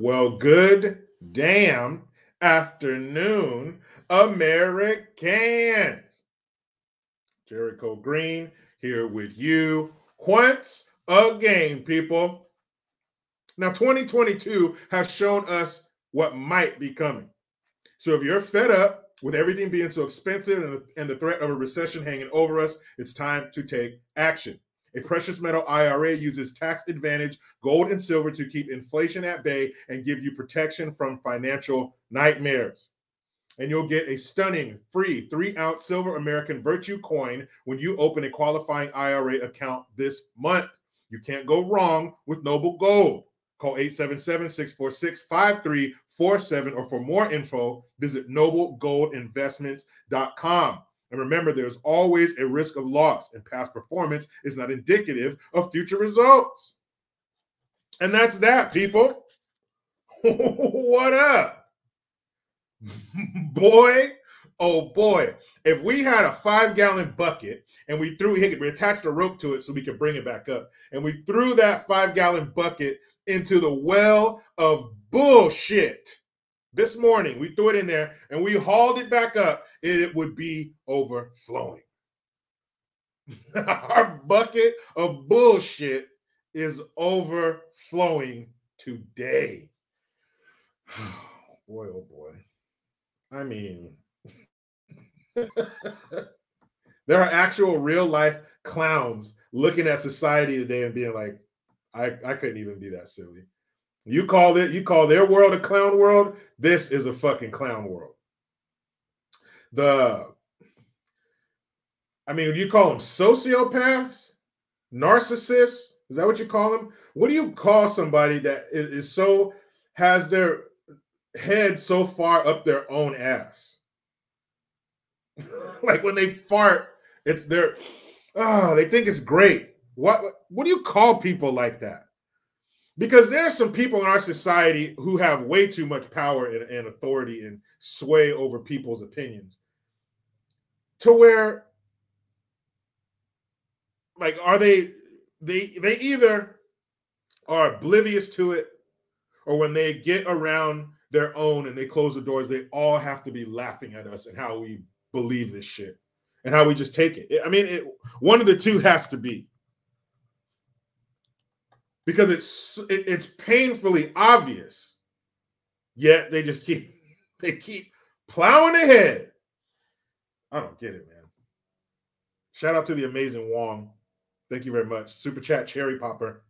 Well, good damn afternoon, Americans. Jericho Green here with you once again, people. Now, 2022 has shown us what might be coming. So, if you're fed up with everything being so expensive and the, and the threat of a recession hanging over us, it's time to take action. A precious metal IRA uses tax advantage gold and silver to keep inflation at bay and give you protection from financial nightmares. And you'll get a stunning free three ounce silver American Virtue coin when you open a qualifying IRA account this month. You can't go wrong with Noble Gold. Call 877 646 5347 or for more info, visit noblegoldinvestments.com. And remember, there's always a risk of loss, and past performance is not indicative of future results. And that's that, people. what up? boy, oh boy. If we had a five gallon bucket and we threw it, we attached a rope to it so we could bring it back up, and we threw that five gallon bucket into the well of bullshit this morning, we threw it in there and we hauled it back up, it would be overflowing. Our bucket of bullshit is overflowing today. boy, oh boy. I mean, there are actual real life clowns looking at society today and being like, I, I couldn't even be that silly. You call it, you call their world a clown world. This is a fucking clown world. The, I mean, do you call them sociopaths, narcissists. Is that what you call them? What do you call somebody that is, is so has their head so far up their own ass? like when they fart, it's their oh, they think it's great. What what do you call people like that? Because there are some people in our society who have way too much power and, and, authority and sway over people's opinions. To where like are they they they either are oblivious to it or when they get around their own and they close the doors they all have to be laughing at us and how we believe this shit and how we just take it. I mean it, one of the two has to be because it's it, it's painfully obvious. Yet they just keep they keep plowing ahead. I don't get it, man. Shout out to the amazing Wong. Thank you very much. Super chat cherry popper.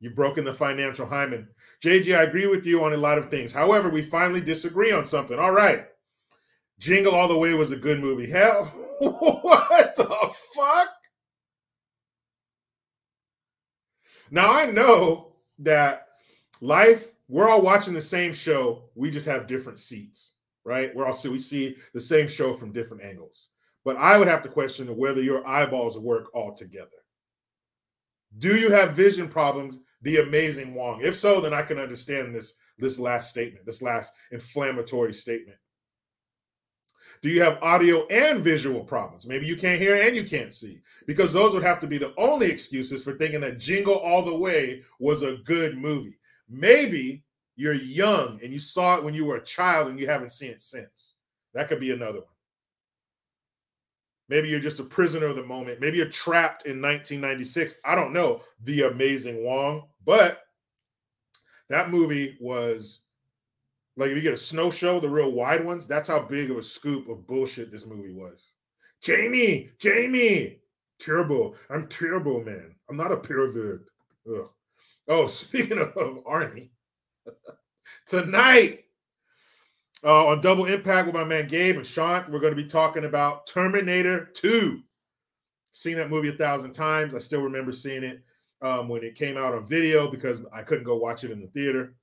You've broken the financial hymen. JG, I agree with you on a lot of things. However, we finally disagree on something. All right. Jingle All the Way was a good movie. Hell, what the fuck? Now I know that life, we're all watching the same show. We just have different seats, right? We're all see we see the same show from different angles. But I would have to question whether your eyeballs work altogether. Do you have vision problems? The amazing Wong. If so, then I can understand this this last statement, this last inflammatory statement. Do you have audio and visual problems? Maybe you can't hear and you can't see, because those would have to be the only excuses for thinking that Jingle All the Way was a good movie. Maybe you're young and you saw it when you were a child and you haven't seen it since. That could be another one. Maybe you're just a prisoner of the moment. Maybe you're trapped in 1996. I don't know. The Amazing Wong. But that movie was like if you get a snow show, the real wide ones, that's how big of a scoop of bullshit this movie was. Jamie, Jamie, terrible. I'm terrible, man. I'm not a pervert. Ugh. Oh, speaking of Arnie, tonight uh, on Double Impact with my man Gabe and Sean, we're going to be talking about Terminator 2. Seen that movie a thousand times. I still remember seeing it um, when it came out on video because I couldn't go watch it in the theater.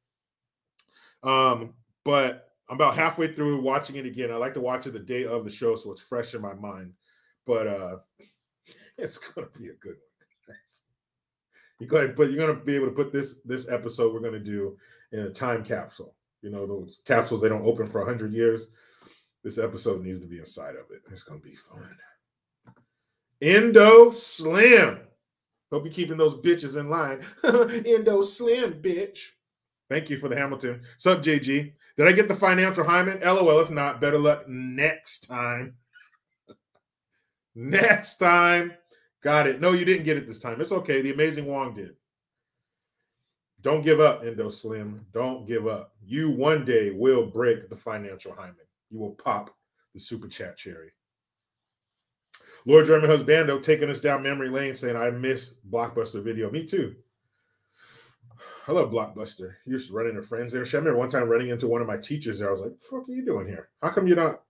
Um, but I'm about halfway through watching it again. I like to watch it the day of the show, so it's fresh in my mind. But uh it's gonna be a good one. you go ahead, but you're gonna be able to put this this episode we're gonna do in a time capsule. You know, those capsules they don't open for hundred years. This episode needs to be inside of it. It's gonna be fun. Indo Slim. Hope you're keeping those bitches in line. Indo Slim, bitch. Thank you for the Hamilton. Sub JG. Did I get the financial hymen? LOL. If not, better luck next time. next time. Got it. No, you didn't get it this time. It's okay. The amazing Wong did. Don't give up, Endo Slim. Don't give up. You one day will break the financial hymen. You will pop the super chat cherry. Lord German Husbando taking us down memory lane saying, I miss Blockbuster video. Me too. I love Blockbuster. You're just running to friends there. I remember one time running into one of my teachers there. I was like, fuck are you doing here? How come you're not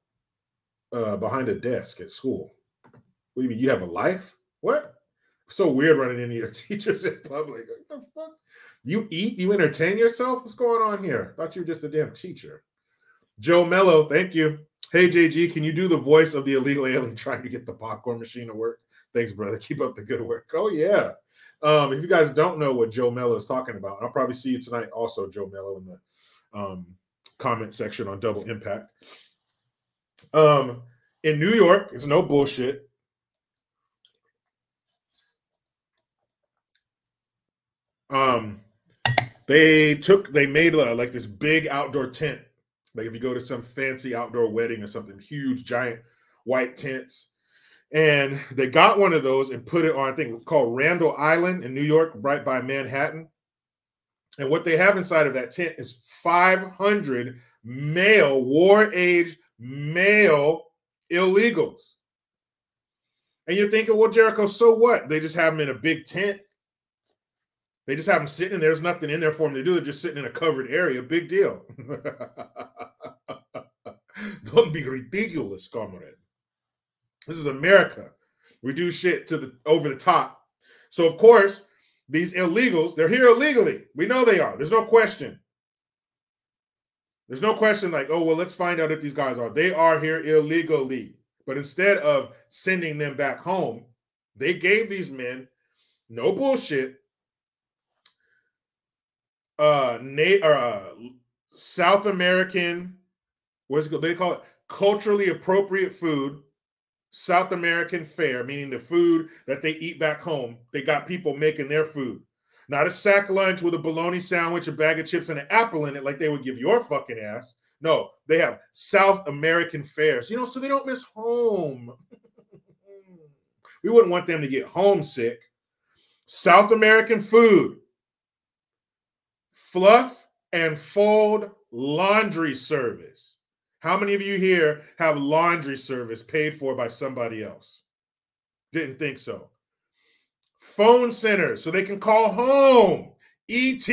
uh, behind a desk at school? What do you mean? You have a life? What? So weird running into your teachers in public. The fuck? You eat, you entertain yourself? What's going on here? I Thought you were just a damn teacher. Joe Mello, thank you. Hey JG, can you do the voice of the illegal alien trying to get the popcorn machine to work? Thanks, brother. Keep up the good work. Oh yeah. Um, if you guys don't know what Joe Mello is talking about, I'll probably see you tonight. Also, Joe Mello in the um, comment section on Double Impact. Um, in New York, it's no bullshit. Um, they took, they made uh, like this big outdoor tent. Like if you go to some fancy outdoor wedding or something, huge, giant white tents and they got one of those and put it on, I think, called Randall Island in New York, right by Manhattan. And what they have inside of that tent is 500 male, war age male illegals. And you're thinking, well, Jericho, so what? They just have them in a big tent. They just have them sitting in there. There's nothing in there for them to do. They're just sitting in a covered area. Big deal. Don't be ridiculous, comrade. This is America. We do shit to the over the top. So of course, these illegals, they're here illegally. We know they are. There's no question. There's no question like, oh, well, let's find out if these guys are. They are here illegally. But instead of sending them back home, they gave these men no bullshit. Uh, or, uh South American, what's it called? They call it culturally appropriate food South American fare, meaning the food that they eat back home. They got people making their food. Not a sack lunch with a bologna sandwich, a bag of chips, and an apple in it like they would give your fucking ass. No, they have South American fares, you know, so they don't miss home. we wouldn't want them to get homesick. South American food, fluff and fold laundry service. How many of you here have laundry service paid for by somebody else? Didn't think so. Phone centers so they can call home. ET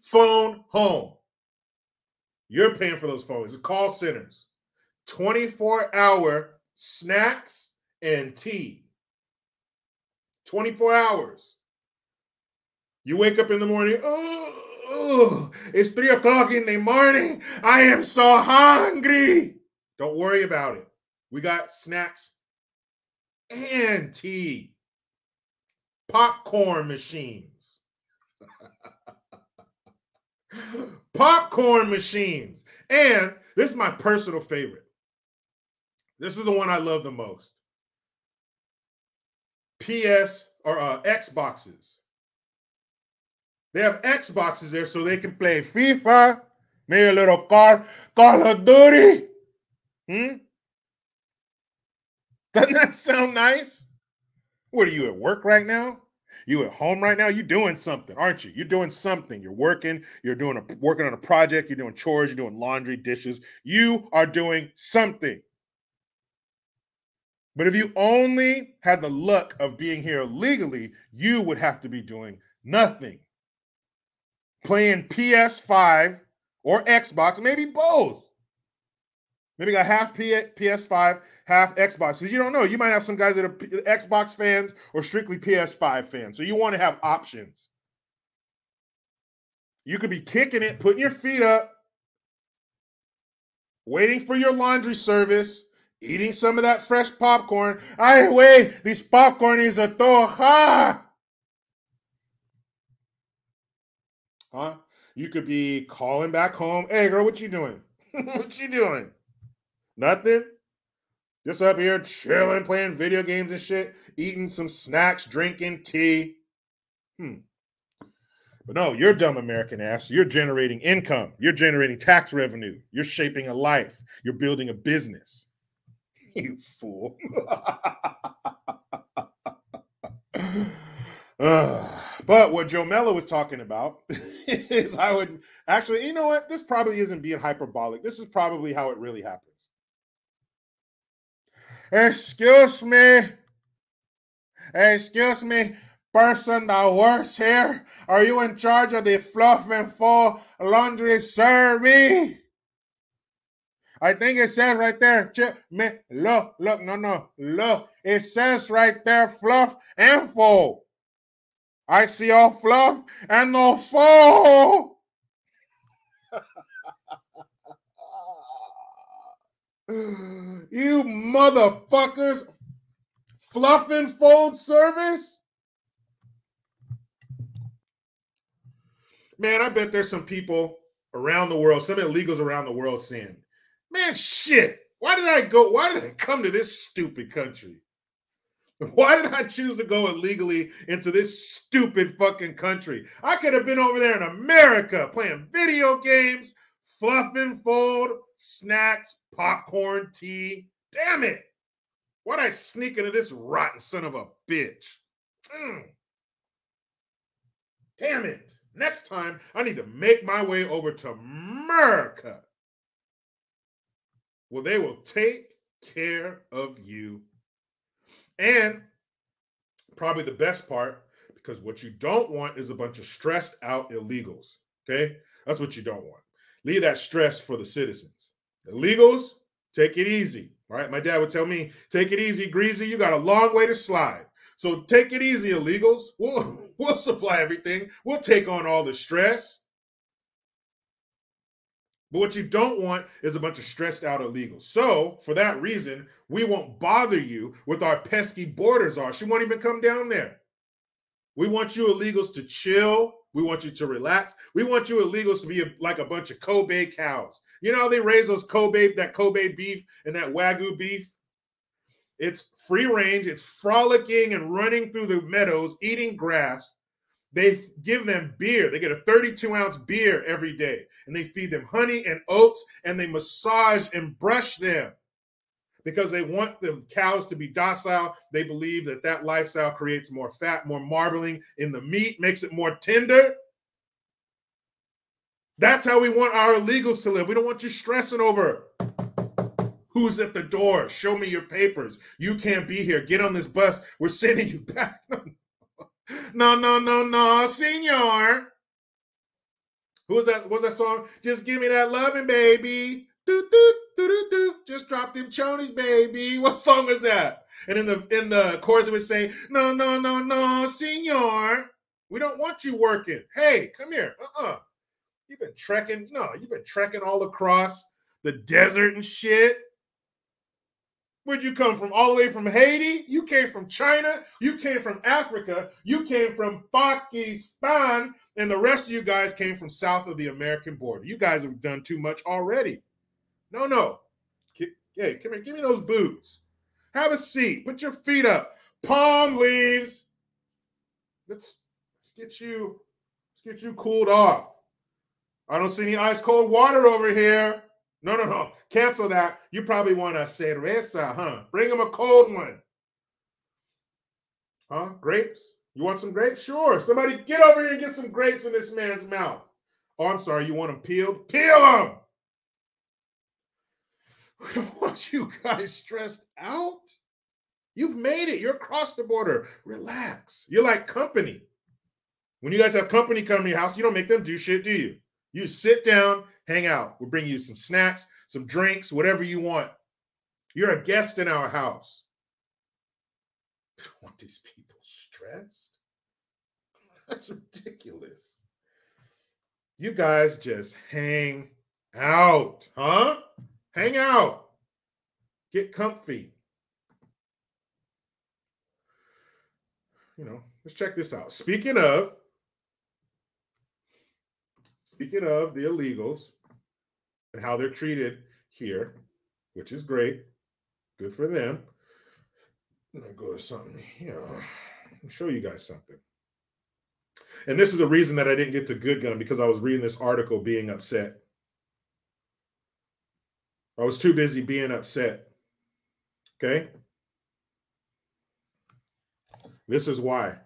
phone home. You're paying for those phones. Call centers. 24 hour snacks and tea. 24 hours. You wake up in the morning, oh, oh, it's three o'clock in the morning. I am so hungry. Don't worry about it. We got snacks and tea, popcorn machines. popcorn machines. And this is my personal favorite. This is the one I love the most. PS or uh, Xboxes. They have Xboxes there so they can play FIFA, maybe a little Car Call of Duty. Hmm? Doesn't that sound nice? What are you at work right now? You at home right now? You doing something, aren't you? You're doing something. You're working. You're doing a working on a project. You're doing chores. You're doing laundry, dishes. You are doing something. But if you only had the luck of being here legally, you would have to be doing nothing playing PS5 or Xbox, maybe both. Maybe got half P- PS5, half Xbox. Because you don't know. You might have some guys that are Xbox fans or strictly PS5 fans. So you want to have options. You could be kicking it, putting your feet up, waiting for your laundry service, eating some of that fresh popcorn. I wait, this popcorn is a toja. Huh? You could be calling back home. Hey, girl, what you doing? what you doing? Nothing. Just up here chilling, playing video games and shit, eating some snacks, drinking tea. Hmm. But no, you're dumb American ass. You're generating income. You're generating tax revenue. You're shaping a life. You're building a business. You fool. uh, but what Joe Mello was talking about is I would actually, you know what? This probably isn't being hyperbolic. This is probably how it really happens. Excuse me. Excuse me person that works here? Are you in charge of the fluff and fold laundry service? I think it says right there, me, look, look, no, no, look. It says right there, fluff and fold. I see all fluff and no fold. you motherfuckers, fluff and fold service? man, I bet there's some people around the world, some illegals around the world saying, man, shit, why did I go? Why did I come to this stupid country? Why did I choose to go illegally into this stupid fucking country? I could have been over there in America playing video games, fluffing fold, snacks, popcorn, tea. Damn it. Why'd I sneak into this rotten son of a bitch? Mm. Damn it. Next time, I need to make my way over to America. Well, they will take care of you. And probably the best part, because what you don't want is a bunch of stressed out illegals. Okay. That's what you don't want. Leave that stress for the citizens. Illegals, take it easy. All right. My dad would tell me, take it easy, greasy. You got a long way to slide. So take it easy, illegals. We'll we'll supply everything. We'll take on all the stress. But what you don't want is a bunch of stressed out illegals. So, for that reason, we won't bother you with our pesky border czar. She won't even come down there. We want you illegals to chill. We want you to relax. We want you illegals to be like a bunch of Kobe cows. You know how they raise those Kobe, that Kobe beef and that Wagyu beef? It's free range, it's frolicking and running through the meadows, eating grass. They give them beer. They get a 32 ounce beer every day, and they feed them honey and oats, and they massage and brush them because they want the cows to be docile. They believe that that lifestyle creates more fat, more marbling in the meat, makes it more tender. That's how we want our illegals to live. We don't want you stressing over Who's at the door? Show me your papers. You can't be here. Get on this bus. We're sending you back. No, no, no, no, senor. Who was that? What was that song? Just give me that loving, baby. Do, do, do, do, do. Just drop them chonies, baby. What song is that? And in the in the chorus it would say, No, no, no, no, senor. We don't want you working. Hey, come here. Uh-uh. You've been trekking. No, you've been trekking all across the desert and shit. Where'd you come from? All the way from Haiti? You came from China? You came from Africa? You came from Pakistan? And the rest of you guys came from south of the American border. You guys have done too much already. No, no. Hey, come here. Give me those boots. Have a seat. Put your feet up. Palm leaves. Let's, let's get you. Let's get you cooled off. I don't see any ice cold water over here. No, no, no. Cancel that. You probably want a cerveza, huh? Bring him a cold one. Huh? Grapes? You want some grapes? Sure. Somebody get over here and get some grapes in this man's mouth. Oh, I'm sorry. You want them peeled? Peel them. We don't want you guys stressed out. You've made it. You're across the border. Relax. You're like company. When you guys have company come to your house, you don't make them do shit, do you? You sit down, hang out. We'll bring you some snacks, some drinks, whatever you want. You're a guest in our house. I don't want these people stressed. That's ridiculous. You guys just hang out, huh? Hang out. Get comfy. You know, let's check this out. Speaking of, speaking of the illegals and how they're treated here, which is great. Good for them. I'm gonna go to something, here. you know, show you guys something. And this is the reason that I didn't get to Good Gun because I was reading this article being upset. I was too busy being upset. Okay. This is why.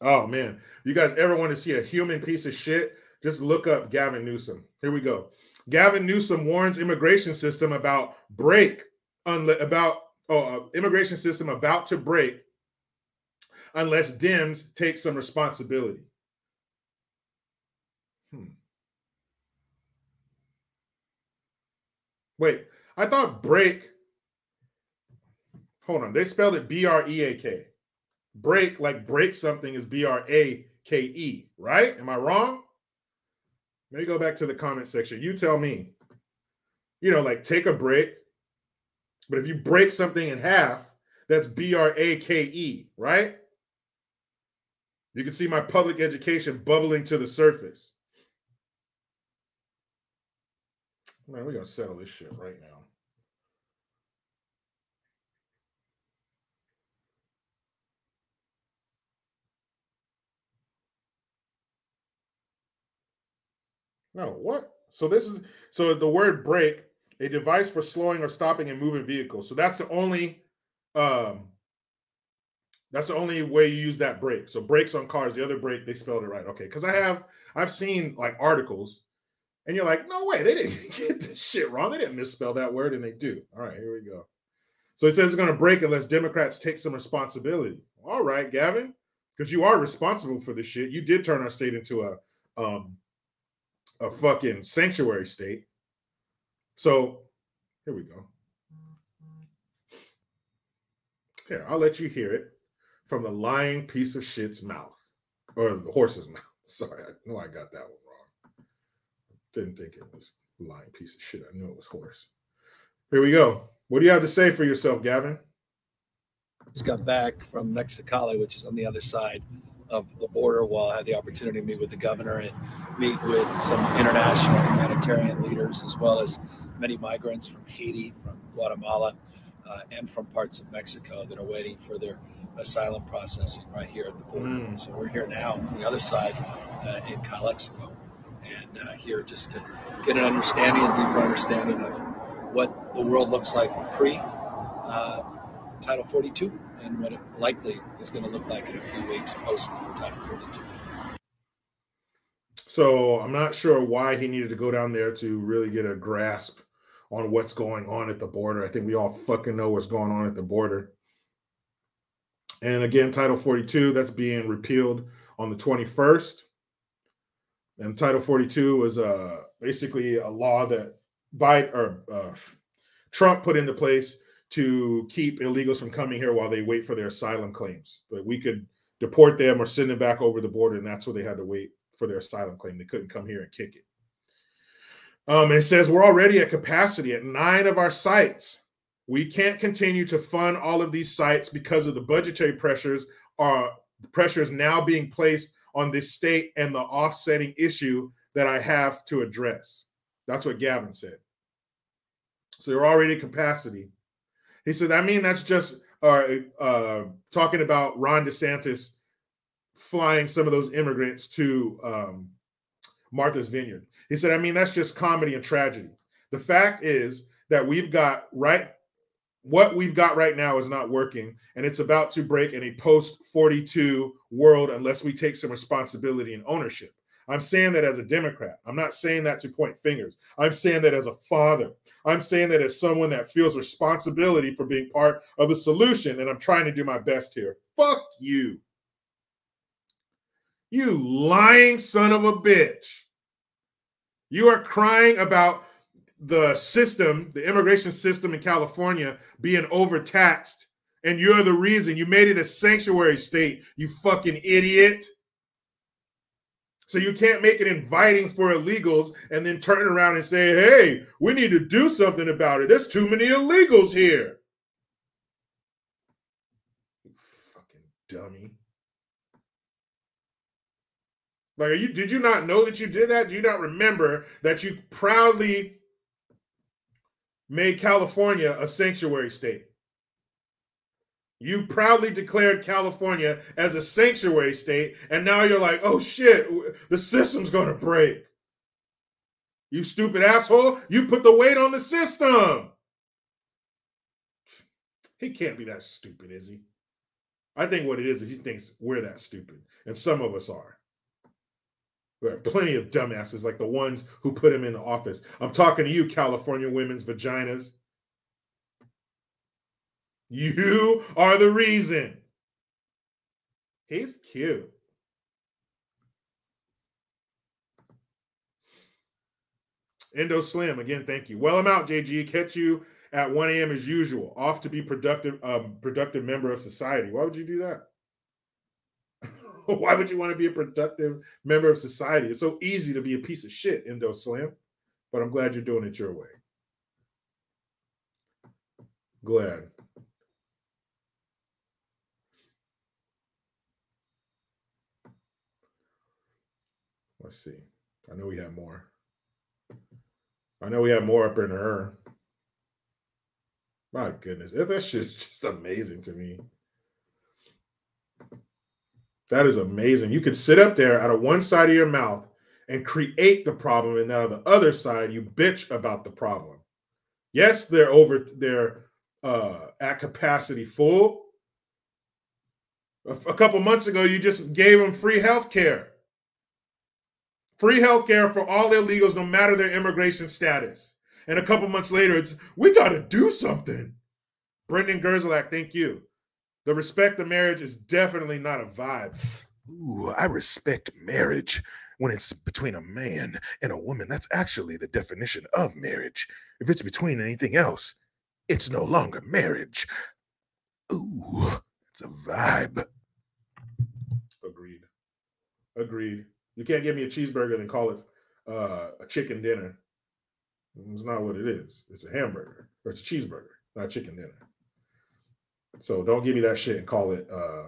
Oh man, you guys ever want to see a human piece of shit? Just look up Gavin Newsom. Here we go. Gavin Newsom warns immigration system about break unle- about oh uh, immigration system about to break unless Dems take some responsibility. Hmm. Wait, I thought break. Hold on, they spelled it B R E A K. Break, like break something, is B R A K E, right? Am I wrong? Maybe go back to the comment section. You tell me. You know, like take a break. But if you break something in half, that's B R A K E, right? You can see my public education bubbling to the surface. Man, we're gonna settle this shit right now. No, what? So this is so the word brake, a device for slowing or stopping a moving vehicle. So that's the only um that's the only way you use that brake. So brakes on cars, the other brake, they spelled it right. Okay, because I have I've seen like articles, and you're like, no way, they didn't get this shit wrong. They didn't misspell that word, and they do. All right, here we go. So it says it's going to break unless Democrats take some responsibility. All right, Gavin, because you are responsible for this shit. You did turn our state into a um a fucking sanctuary state. So here we go. Here, I'll let you hear it from the lying piece of shit's mouth or the horse's mouth. Sorry, I know I got that one wrong. Didn't think it was lying piece of shit. I knew it was horse. Here we go. What do you have to say for yourself, Gavin? Just got back from Mexicali, which is on the other side of the border while I had the opportunity to meet with the governor and meet with some international humanitarian leaders, as well as many migrants from Haiti, from Guatemala, uh, and from parts of Mexico that are waiting for their asylum processing right here at the border. Mm. So we're here now on the other side uh, in Calexico and uh, here just to get an understanding, a deeper understanding of what the world looks like pre uh, Title 42 and what it likely is going to look like in a few weeks post Title 42. So I'm not sure why he needed to go down there to really get a grasp on what's going on at the border. I think we all fucking know what's going on at the border. And again, Title 42, that's being repealed on the 21st. And Title 42 was uh, basically a law that Biden or uh, Trump put into place to keep illegals from coming here while they wait for their asylum claims. But we could deport them or send them back over the border, and that's where they had to wait for their asylum claim. They couldn't come here and kick it. Um, it says we're already at capacity at nine of our sites. We can't continue to fund all of these sites because of the budgetary pressures are pressures now being placed on this state and the offsetting issue that I have to address. That's what Gavin said. So they're already at capacity. He said, I mean, that's just uh, uh, talking about Ron DeSantis flying some of those immigrants to um, Martha's Vineyard. He said, I mean, that's just comedy and tragedy. The fact is that we've got right what we've got right now is not working, and it's about to break in a post 42 world unless we take some responsibility and ownership. I'm saying that as a Democrat. I'm not saying that to point fingers. I'm saying that as a father. I'm saying that as someone that feels responsibility for being part of the solution, and I'm trying to do my best here. Fuck you. You lying son of a bitch. You are crying about the system, the immigration system in California being overtaxed, and you're the reason. You made it a sanctuary state, you fucking idiot. So you can't make it inviting for illegals and then turn around and say, hey, we need to do something about it. There's too many illegals here. You fucking dummy. Like, are you did you not know that you did that? Do you not remember that you proudly made California a sanctuary state? You proudly declared California as a sanctuary state, and now you're like, oh shit, the system's gonna break. You stupid asshole, you put the weight on the system. He can't be that stupid, is he? I think what it is is he thinks we're that stupid, and some of us are. There are plenty of dumbasses like the ones who put him in the office. I'm talking to you, California women's vaginas. You are the reason. He's cute. Endo Slim, again, thank you. Well, I'm out, JG. Catch you at 1 a.m. as usual. Off to be productive, um, productive member of society. Why would you do that? Why would you want to be a productive member of society? It's so easy to be a piece of shit, Endo Slim. But I'm glad you're doing it your way. Glad. Let's see. I know we have more. I know we have more up in her. My goodness. That shit's just amazing to me. That is amazing. You can sit up there out of one side of your mouth and create the problem, and now the other side, you bitch about the problem. Yes, they're over, they're uh, at capacity full. A, a couple months ago, you just gave them free health care. Free health care for all illegals, no matter their immigration status. And a couple months later, it's we got to do something. Brendan Gerzalak, thank you. The respect of marriage is definitely not a vibe. Ooh, I respect marriage when it's between a man and a woman. That's actually the definition of marriage. If it's between anything else, it's no longer marriage. Ooh, it's a vibe. Agreed. Agreed. You can't give me a cheeseburger and call it uh, a chicken dinner. It's not what it is. It's a hamburger or it's a cheeseburger, not chicken dinner. So don't give me that shit and call it uh,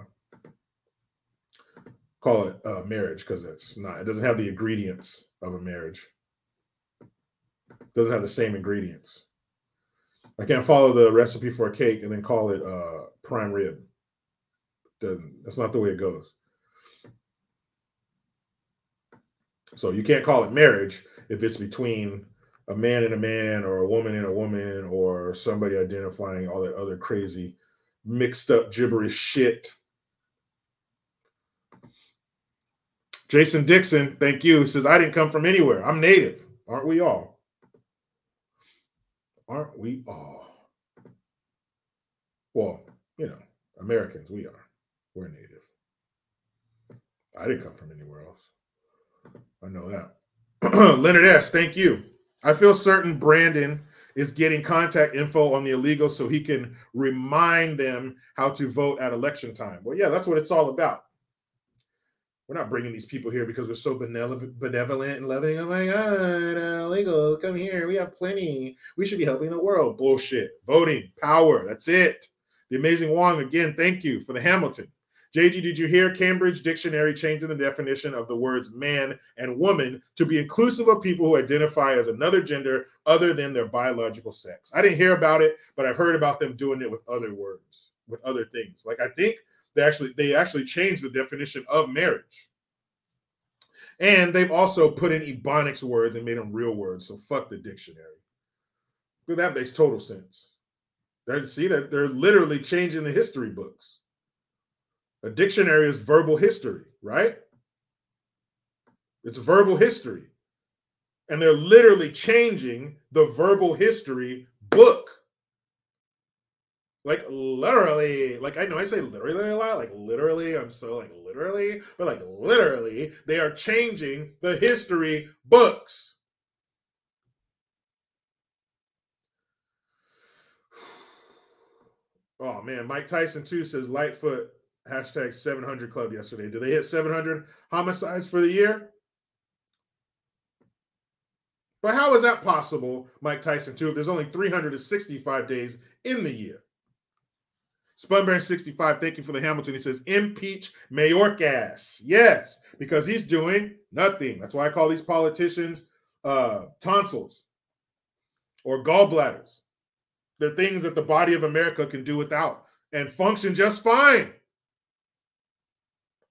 call it uh, marriage because it's not. It doesn't have the ingredients of a marriage. It doesn't have the same ingredients. I can't follow the recipe for a cake and then call it uh, prime rib. Doesn't, that's not the way it goes. So you can't call it marriage if it's between a man and a man or a woman and a woman or somebody identifying all that other crazy mixed up gibberish shit. Jason Dixon, thank you. says, I didn't come from anywhere. I'm native. Aren't we all? Aren't we all? Well, you know, Americans, we are. We're native. I didn't come from anywhere else. I know that. Leonard S., thank you. I feel certain Brandon is getting contact info on the illegals so he can remind them how to vote at election time. Well, yeah, that's what it's all about. We're not bringing these people here because we're so benevolent, and loving. Oh my God, uh, illegals, come here. We have plenty. We should be helping the world. Bullshit. Voting, power. That's it. The amazing Wong, again, thank you for the Hamilton. JG, did you hear Cambridge Dictionary changing the definition of the words man and woman to be inclusive of people who identify as another gender other than their biological sex? I didn't hear about it, but I've heard about them doing it with other words, with other things. Like I think they actually they actually changed the definition of marriage. And they've also put in ebonics words and made them real words. So fuck the dictionary. But that makes total sense. They see that they're literally changing the history books. A dictionary is verbal history, right? It's verbal history. And they're literally changing the verbal history book. Like literally, like I know I say literally a lot, like literally, I'm so like literally, but like literally, they are changing the history books. Oh man, Mike Tyson too says Lightfoot hashtag 700 club yesterday. Did they hit 700 homicides for the year? But how is that possible, Mike Tyson, too, if there's only 365 days in the year? Spunburn 65, thank you for the Hamilton. He says, impeach Mayorkas. Yes, because he's doing nothing. That's why I call these politicians uh, tonsils or gallbladders. They're things that the body of America can do without and function just fine.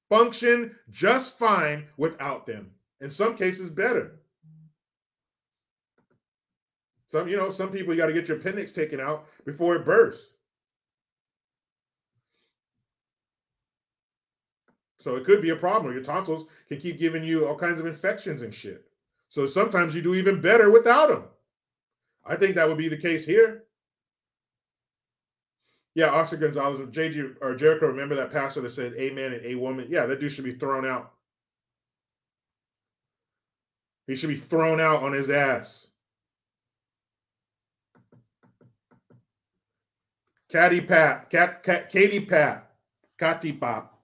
Function just fine without them. In some cases, better. Some, you know, some people you got to get your appendix taken out before it bursts. So it could be a problem. Your tonsils can keep giving you all kinds of infections and shit. So sometimes you do even better without them. I think that would be the case here. Yeah, Oscar Gonzalez JG or Jericho. Remember that pastor that said "Amen" and "A woman"? Yeah, that dude should be thrown out. He should be thrown out on his ass. Catty Pat, Cat, Cat, Katie Pat, Catty Pop.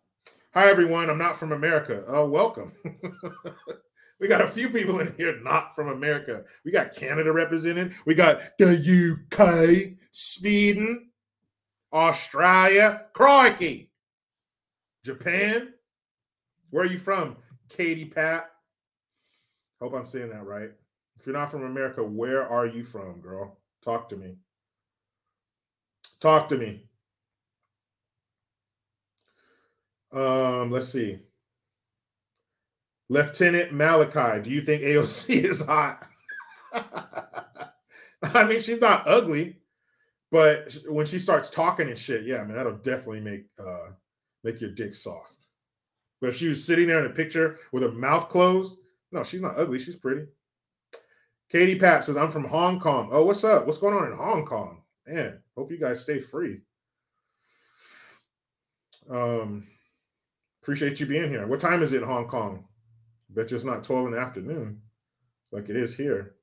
Hi everyone, I'm not from America. Oh, welcome. we got a few people in here not from America. We got Canada represented. We got the UK, Sweden, Australia, crikey, Japan. Where are you from, Katie Pat? Hope I'm saying that right. If you're not from America, where are you from, girl? Talk to me. Talk to me. Um, let's see. Lieutenant Malachi, do you think AOC is hot? I mean, she's not ugly. But when she starts talking and shit, yeah, I man, that'll definitely make uh make your dick soft. But if she was sitting there in a picture with her mouth closed, no, she's not ugly. She's pretty. Katie Pap says, I'm from Hong Kong. Oh, what's up? What's going on in Hong Kong? Man, hope you guys stay free. Um, appreciate you being here. What time is it in Hong Kong? Bet you it's not 12 in the afternoon like it is here.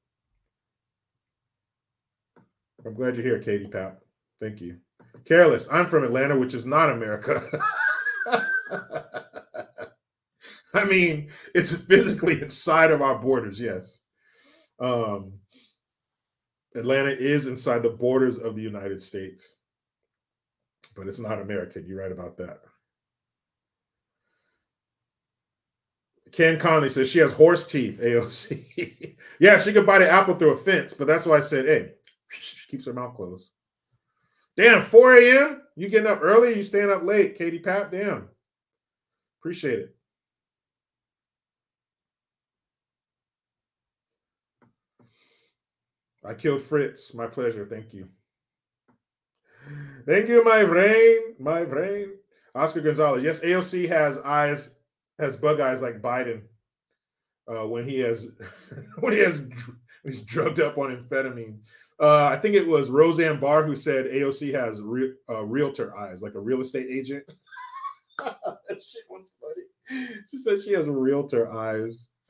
I'm glad you're here, Katie Pap. Thank you. Careless. I'm from Atlanta, which is not America. I mean, it's physically inside of our borders, yes. Um, Atlanta is inside the borders of the United States, but it's not America. You're right about that. Ken Conley says she has horse teeth, AOC. yeah, she could bite an apple through a fence, but that's why I said, hey, keeps her mouth closed. Damn, 4 a.m. You getting up early? You staying up late, Katie Pap? Damn. Appreciate it. I killed Fritz. My pleasure. Thank you. Thank you, my brain. My brain. Oscar Gonzalez. Yes, AOC has eyes, has bug eyes like Biden. Uh, when he has when he has he's drugged up on amphetamine. Uh, I think it was Roseanne Barr who said AOC has re- uh, realtor eyes, like a real estate agent. that shit was funny. She said she has realtor eyes.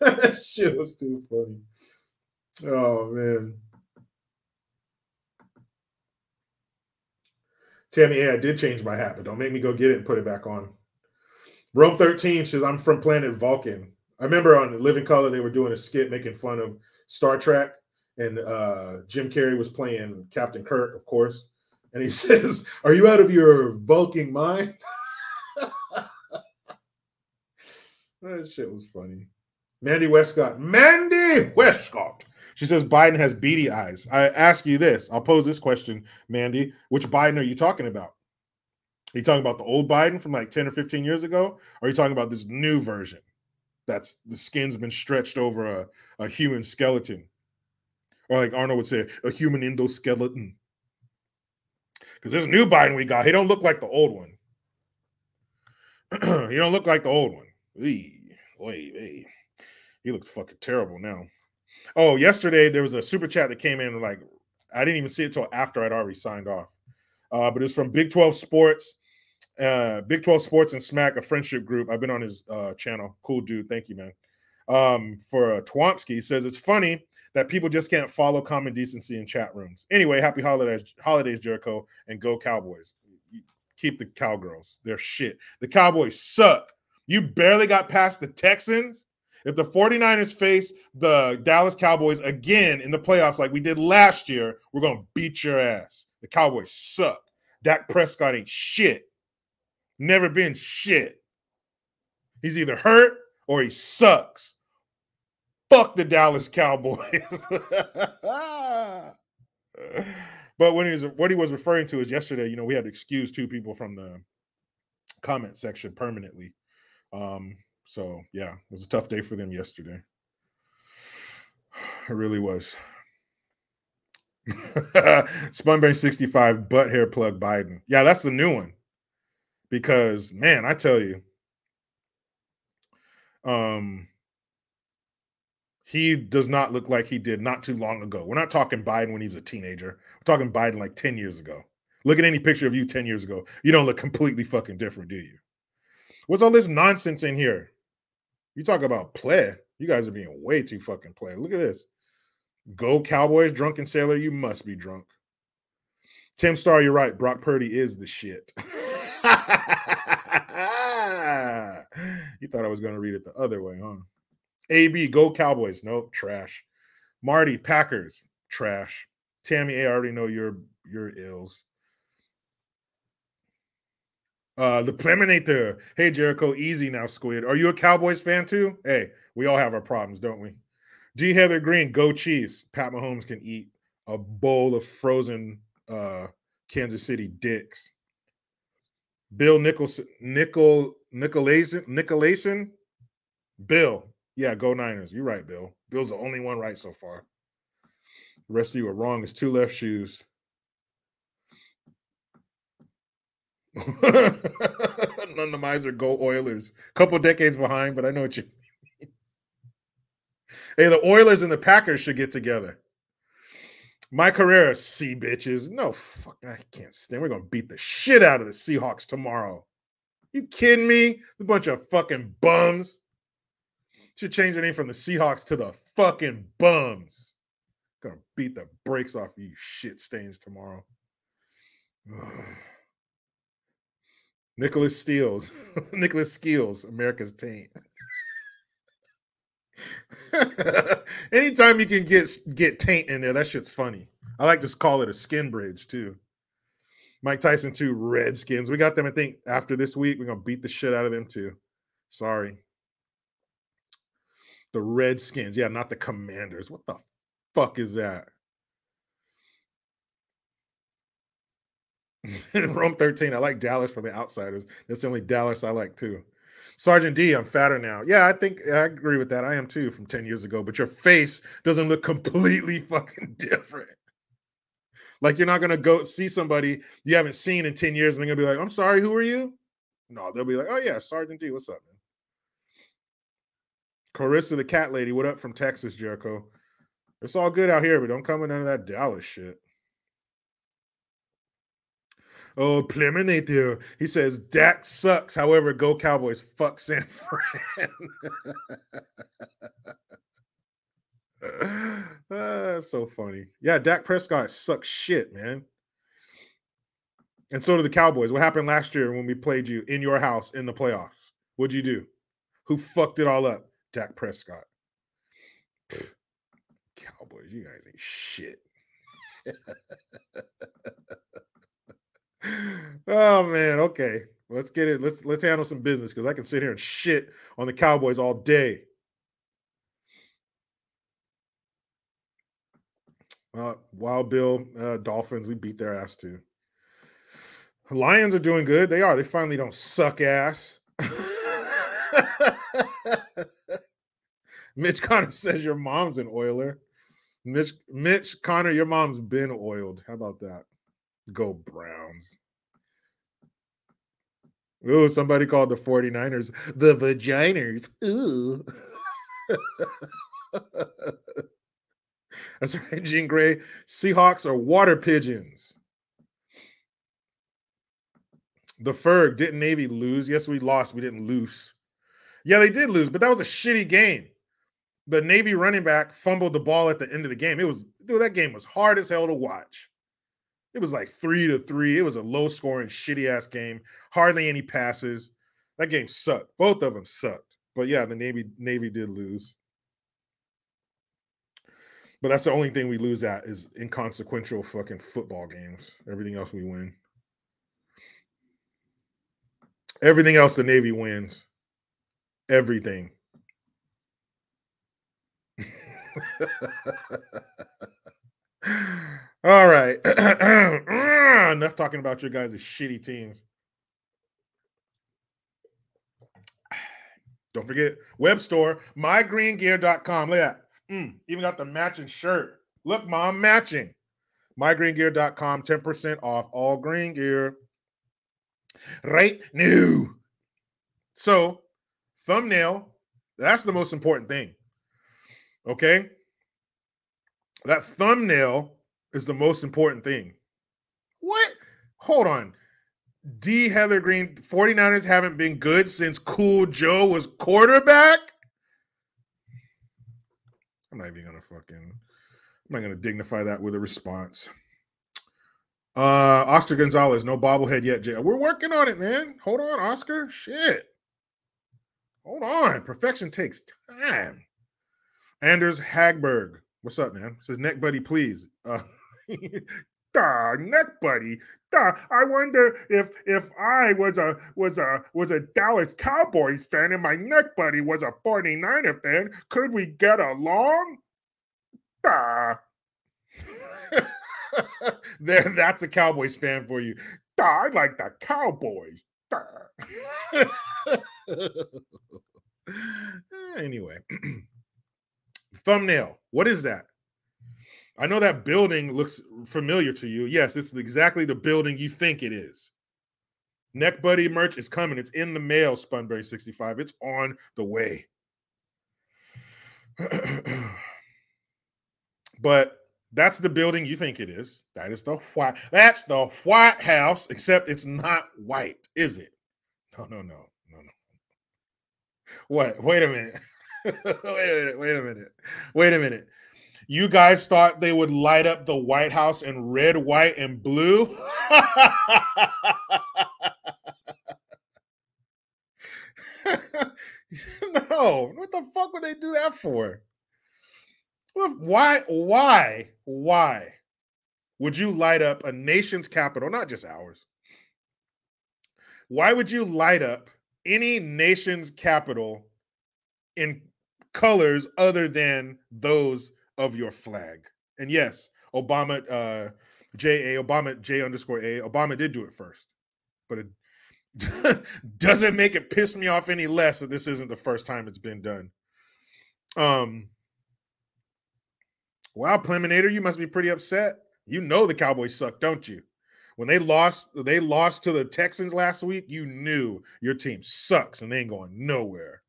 that shit was too funny. Oh man. Tammy, yeah, I did change my hat, but don't make me go get it and put it back on. Rome 13 says, I'm from planet Vulcan. I remember on Living Color, they were doing a skit making fun of Star Trek, and uh, Jim Carrey was playing Captain Kirk, of course. And he says, Are you out of your Vulcan mind? that shit was funny. Mandy Westcott. Mandy Westcott. She says Biden has beady eyes. I ask you this. I'll pose this question, Mandy. Which Biden are you talking about? Are you talking about the old Biden from like 10 or 15 years ago? Or are you talking about this new version? That's the skin's been stretched over a, a human skeleton. Or like Arnold would say, a human endoskeleton. Because this new Biden we got, he don't look like the old one. he don't look like the old one. Eey, oy, oy. He looks fucking terrible now. Oh, yesterday there was a super chat that came in like I didn't even see it till after I'd already signed off. Uh, but it's from Big 12 Sports uh, Big 12 Sports and Smack, a friendship group. I've been on his uh, channel. Cool dude. Thank you, man. Um, for uh, Twomsky says it's funny that people just can't follow common decency in chat rooms. Anyway, happy holidays, holidays, Jericho, and go Cowboys. Keep the cowgirls. They're shit. The Cowboys suck. You barely got past the Texans. If the 49ers face the Dallas Cowboys again in the playoffs like we did last year, we're going to beat your ass. The Cowboys suck. Dak Prescott ain't shit. Never been shit. He's either hurt or he sucks. Fuck the Dallas Cowboys. But when he was what he was referring to is yesterday, you know, we had to excuse two people from the comment section permanently. Um, so yeah, it was a tough day for them yesterday. It really was. Spunbrain 65 butt hair plug Biden. Yeah, that's the new one. Because man, I tell you, um he does not look like he did not too long ago. We're not talking Biden when he was a teenager. We're talking Biden like 10 years ago. Look at any picture of you 10 years ago. You don't look completely fucking different, do you? What's all this nonsense in here? You talk about play. You guys are being way too fucking play. Look at this. Go Cowboys, drunken sailor. You must be drunk. Tim Starr, you're right. Brock Purdy is the shit. you thought I was going to read it the other way, huh? AB, go Cowboys. Nope, trash. Marty, Packers, trash. Tammy, I already know your your ills. Uh, the Pleminator. Hey, Jericho, easy now, Squid. Are you a Cowboys fan too? Hey, we all have our problems, don't we? G. Heather Green, go Chiefs. Pat Mahomes can eat a bowl of frozen uh, Kansas City dicks. Bill Nicholson, Nicol Nicolason, Nicolason, Bill. Yeah, go Niners. You're right, Bill. Bill's the only one right so far. The rest of you are wrong. It's two left shoes. None of the miser go Oilers. A couple decades behind, but I know what you mean. Hey, the Oilers and the Packers should get together. My Carrera, see bitches. No, fuck, I can't stand. We're gonna beat the shit out of the Seahawks tomorrow. You kidding me? A bunch of fucking bums. Should change their name from the Seahawks to the fucking bums. Gonna beat the brakes off you shit stains tomorrow. Nicholas Steels, Nicholas Skills, America's taint. Anytime you can get get taint in there, that shit's funny. I like to call it a skin bridge too. Mike Tyson too, Redskins. We got them. I think after this week, we're gonna beat the shit out of them too. Sorry. The Redskins, yeah, not the Commanders. What the fuck is that? Rome 13. I like Dallas for the outsiders. That's the only Dallas I like too. Sergeant D, I'm fatter now. Yeah, I think I agree with that. I am too from 10 years ago, but your face doesn't look completely fucking different. Like you're not gonna go see somebody you haven't seen in 10 years and they're gonna be like, I'm sorry, who are you? No, they'll be like, Oh yeah, Sergeant D, what's up, man? Carissa the cat lady, what up from Texas, Jericho? It's all good out here, but don't come none of that Dallas shit. Oh, Pleminator. He says Dak sucks. However, go Cowboys. Fuck San Fran. ah, so funny. Yeah, Dak Prescott sucks shit, man. And so do the Cowboys. What happened last year when we played you in your house in the playoffs? What'd you do? Who fucked it all up? Dak Prescott. Cowboys, you guys ain't shit. oh man, okay. Let's get it. Let's let's handle some business because I can sit here and shit on the Cowboys all day. Uh, Wild Bill, uh, Dolphins, we beat their ass too. Lions are doing good. They are. They finally don't suck ass. Mitch Connor says your mom's an oiler. Mitch Mitch Connor, your mom's been oiled. How about that? Go Browns. Oh, somebody called the 49ers the vaginers. Ooh. That's right, Jean Gray. Seahawks are water pigeons. The Ferg, didn't Navy lose? Yes, we lost. We didn't lose. Yeah, they did lose, but that was a shitty game. The Navy running back fumbled the ball at the end of the game. It was, dude, that game was hard as hell to watch. It was like three to three. It was a low scoring, shitty ass game. Hardly any passes. That game sucked. Both of them sucked. But yeah, the Navy Navy did lose. But that's the only thing we lose at is inconsequential fucking football games. Everything else we win. Everything else the Navy wins. Everything. All right. Enough talking about your guys' shitty teams. Don't forget web store, mygreengear.com. Look at that. Mm, even got the matching shirt. Look, mom, matching. Mygreengear.com, 10% off all green gear. Right new. So, thumbnail, that's the most important thing. Okay? That thumbnail is the most important thing. What? Hold on. D. Heather Green, 49ers haven't been good since Cool Joe was quarterback. I'm not even gonna fucking I'm not gonna dignify that with a response. Uh Oscar Gonzalez, no bobblehead yet, Jay. We're working on it, man. Hold on, Oscar. Shit. Hold on. Perfection takes time. Anders Hagberg. What's up, man? Says neck buddy, please. Uh Duh, neck buddy. Duh, I wonder if if I was a was a was a Dallas Cowboys fan and my neck buddy was a 49er fan, could we get along? Duh. there, that's a Cowboys fan for you. Duh, I like the Cowboys. Anyway, thumbnail. What is that? I know that building looks familiar to you. Yes, it's exactly the building you think it is. Neck Buddy merch is coming. It's in the mail, Spunberry 65. It's on the way. but that's the building you think it is. That is the white. That's the White House, except it's not white, is it? No, no, no, no, no. What? Wait a minute. wait a minute. Wait a minute. Wait a minute. You guys thought they would light up the White House in red, white, and blue? no. What the fuck would they do that for? Why? Why? Why would you light up a nation's capital, not just ours? Why would you light up any nation's capital in colors other than those of your flag. And yes, Obama, uh, J A Obama J underscore A Obama did do it first, but it doesn't make it piss me off any less that this isn't the first time it's been done. Um. Wow, Pleminator, you must be pretty upset. You know the Cowboys suck, don't you? When they lost, they lost to the Texans last week. You knew your team sucks and they ain't going nowhere.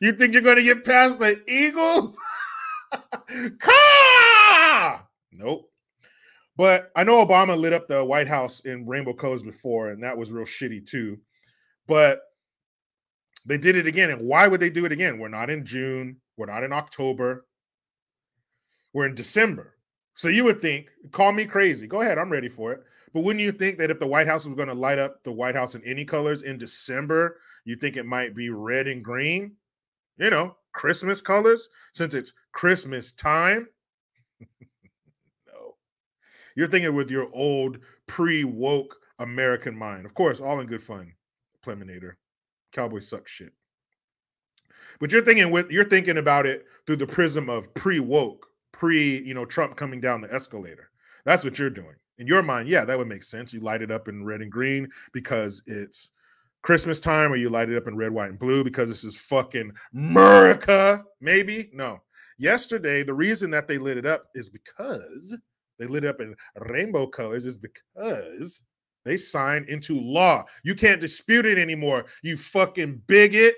You think you're going to get past the Eagles? nope. But I know Obama lit up the White House in rainbow colors before, and that was real shitty too. But they did it again. And why would they do it again? We're not in June. We're not in October. We're in December. So you would think, call me crazy. Go ahead. I'm ready for it. But wouldn't you think that if the White House was going to light up the White House in any colors in December, you think it might be red and green? You know, Christmas colors since it's Christmas time. no. You're thinking with your old pre woke American mind. Of course, all in good fun. Pleminator. Cowboys suck shit. But you're thinking with you're thinking about it through the prism of pre woke, pre, you know, Trump coming down the escalator. That's what you're doing. In your mind, yeah, that would make sense. You light it up in red and green because it's Christmas time, or you light it up in red, white, and blue because this is fucking America. Maybe no. Yesterday, the reason that they lit it up is because they lit it up in rainbow colors. Is because they signed into law. You can't dispute it anymore. You fucking bigot,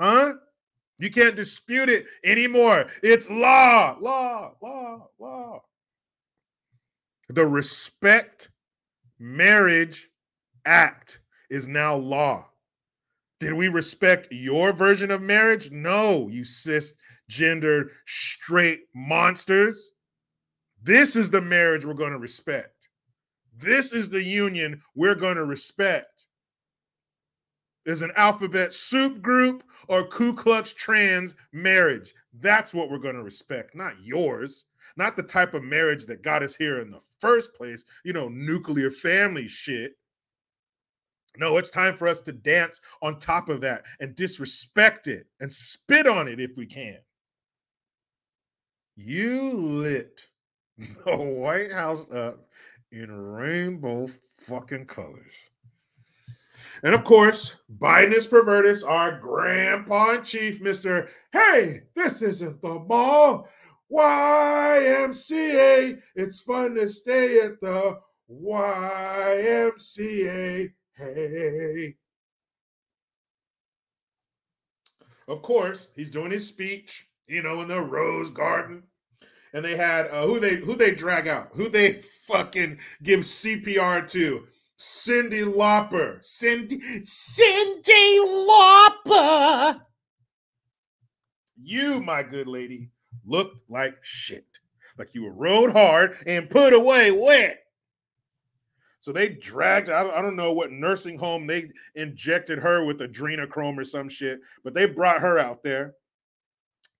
huh? You can't dispute it anymore. It's law, law, law, law. The Respect Marriage Act is now law. Did we respect your version of marriage? No, you cisgender straight monsters. This is the marriage we're going to respect. This is the union we're going to respect. There's an alphabet soup group or Ku Klux trans marriage. That's what we're going to respect, not yours. Not the type of marriage that got us here in the first place, you know, nuclear family shit. No, it's time for us to dance on top of that and disrespect it and spit on it if we can. You lit the White House up in rainbow fucking colors. And of course, Biden is pervertus, our grandpa in chief, Mr. Hey, this isn't the mall. YMCA. It's fun to stay at the YMCA. Hey. Of course, he's doing his speech, you know, in the Rose Garden. And they had uh, who they who they drag out, who they fucking give CPR to. Cyndi Lauper. Cindy Cyndi Lauper. You, my good lady, looked like shit. Like you were rode hard and put away wet. So they dragged, I don't, know what nursing home they injected her with adrenochrome or some shit, but they brought her out there.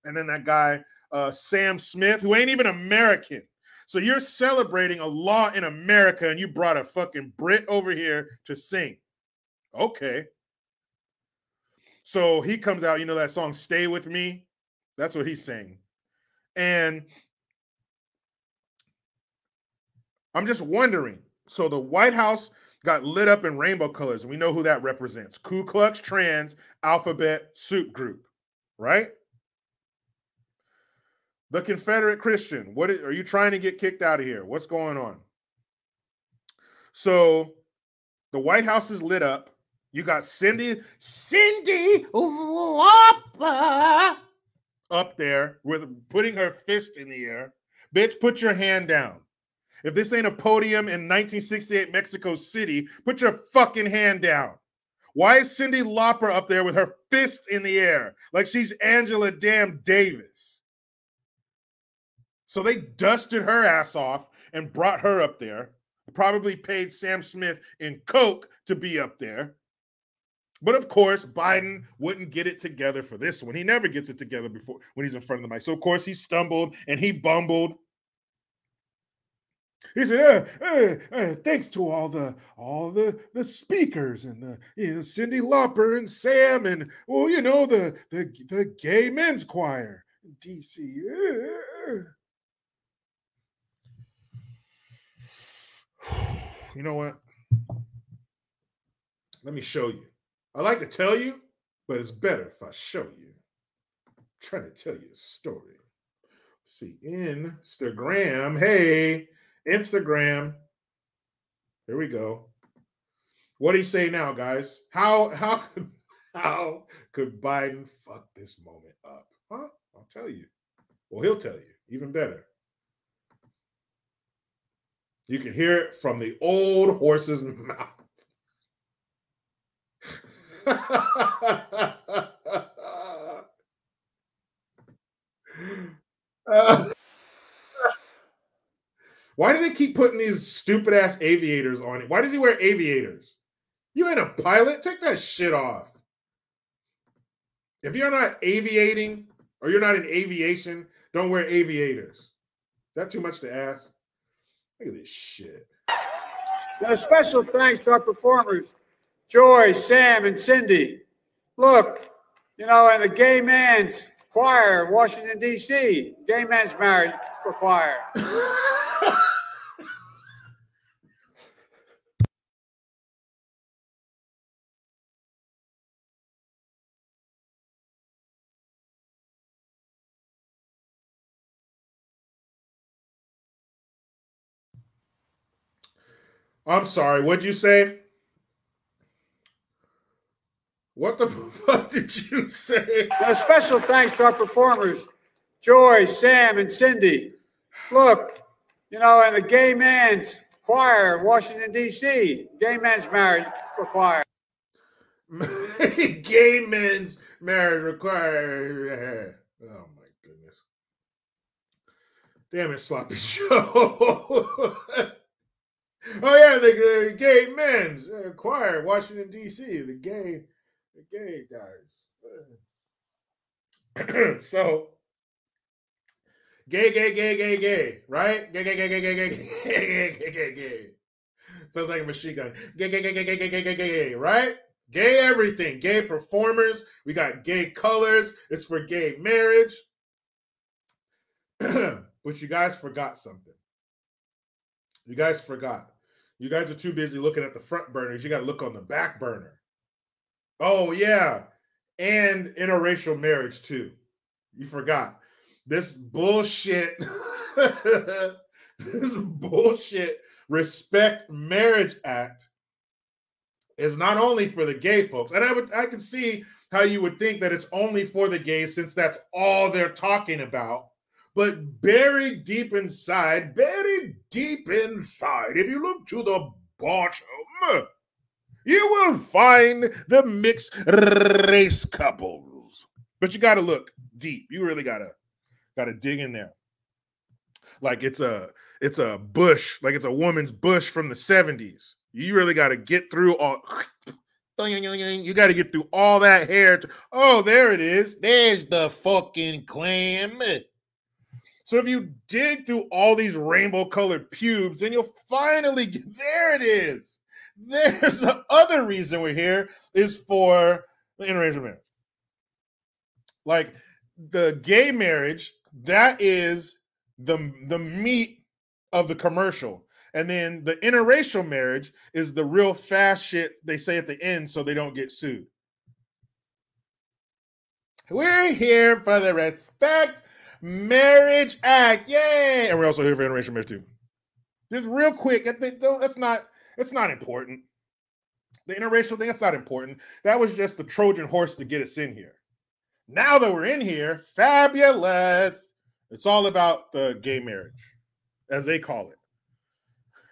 And then that guy, uh, Sam Smith, who ain't even American. So you're celebrating a law in America and you brought a fucking Brit over here to sing. Okay. So he comes out, you know that song Stay With Me? That's what he's saying. And I'm just wondering. So the White House got lit up in rainbow colors. We know who that represents Ku Klux Trans Alphabet Soup Group, right? The Confederate Christian. What is, are you trying to get kicked out of here? What's going on? So the White House is lit up. You got Cyndi, Cyndi Lauper up there with putting her fist in the air. Bitch, put your hand down. If this ain't a podium in 1968 Mexico City, put your fucking hand down. Why is Cyndi Lauper up there with her fist in the air like she's Angela Damn Davis? So they dusted her ass off and brought her up there. Probably paid Sam Smith in Coke to be up there. But of course, Biden wouldn't get it together for this one. He never gets it together before when he's in front of the mic. So of course he stumbled and he bumbled. He said, "Thanks to all the all the the speakers and the you know, Cyndi Lauper and Sam and well, you know the the the gay men's choir in DC." You know what? Let me show you. I like to tell you, but it's better if I show you. I'm trying to tell you a story. Let's see, Instagram. Hey, Instagram. Here we go. What do you say now, guys? How how could how could Biden fuck this moment up? Huh? I'll tell you. Well, he'll tell you even better. You can hear it from the old horse's mouth. uh, why do they keep putting these stupid ass aviators on it? Why does he wear aviators? You ain't a pilot. Take that shit off. If you're not aviating or you're not in aviation, don't wear aviators. Is that too much to ask? Look at this shit. Now, a special thanks to our performers. Joy, Sam, and Cyndi. Look, you know, and the gay man's choir in Washington, D.C., gay men's marriage choir. I'm sorry, what'd you say? What the fuck did you say? A special thanks to our performers, Joy, Sam, and Cyndi. Look, you know, and the gay man's choir in Washington, D.C., gay men's marriage choir. gay men's marriage required. Oh my goodness. Damn it, sloppy show. Oh yeah, the, the gay men's uh, choir, Washington D.C. The gay the gay guys. so gay, gay, gay, gay, gay, right? Gay, gay, gay, gay, gay, gay, gay, gay, gay, gay. Sounds like a machine gun. Gay, gay, gay, gay, gay, gay, gay, gay, gay, right? Gay everything. Gay performers. We got gay colors. It's for gay marriage. but you guys forgot something. You guys forgot. You guys are too busy looking at the front burners. You got to look on the back burner. Oh, yeah. And interracial marriage, too. You forgot. This bullshit, this bullshit Respect Marriage Act is not only for the gay folks. And I would I can see how you would think that it's only for the gays since that's all they're talking about. But buried deep inside, buried deep inside, if you look to the bottom, you will find the mixed race couples. But you got to look deep. You really got to got to dig in there. Like it's a it's a bush, like it's a woman's bush from the 70s. You really got to get through all you got to get through all that hair. To, oh, there it is. There's the fucking clam. So if you dig through all these rainbow colored pubes, then you'll finally get there. It is. There's the other reason we're here is for the interracial marriage. Like the gay marriage, that is the the meat of the commercial. And then the interracial marriage is the real fast shit they say at the end so they don't get sued. We're here for the Respect Marriage Act. Yay! And we're also here for interracial marriage too. Just real quick, that's not it's not important. The interracial thing, that's not important. That was just the Trojan horse to get us in here. Now that we're in here, fabulous. It's all about the gay marriage, as they call it.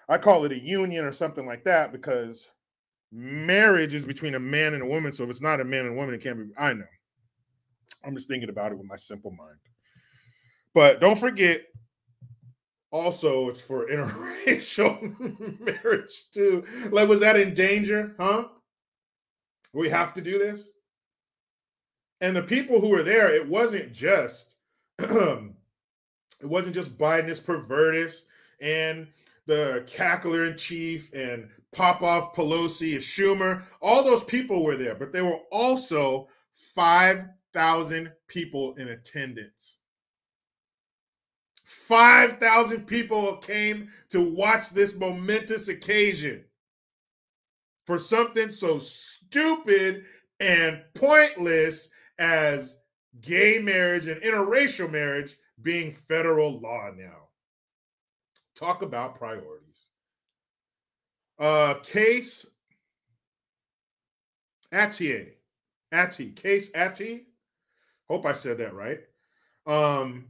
I call it a union or something like that because marriage is between a man and a woman. So if it's not a man and a woman, it can't be. I know. I'm just thinking about it with my simple mind. But don't forget, also, it's for interracial marriage too. Like, was that in danger? Huh? We have to do this. And the people who were there, it wasn't just, it wasn't just Biden pervertus and the cackler in chief and Popoff Pelosi and Schumer. All those people were there, but there were also 5,000 people in attendance. 5,000 people came to watch this momentous occasion for something so stupid and pointless as gay marriage and interracial marriage being federal law now. Talk about priorities. Uh, case Attier. Atty. Case Atty. Hope I said that right. Um,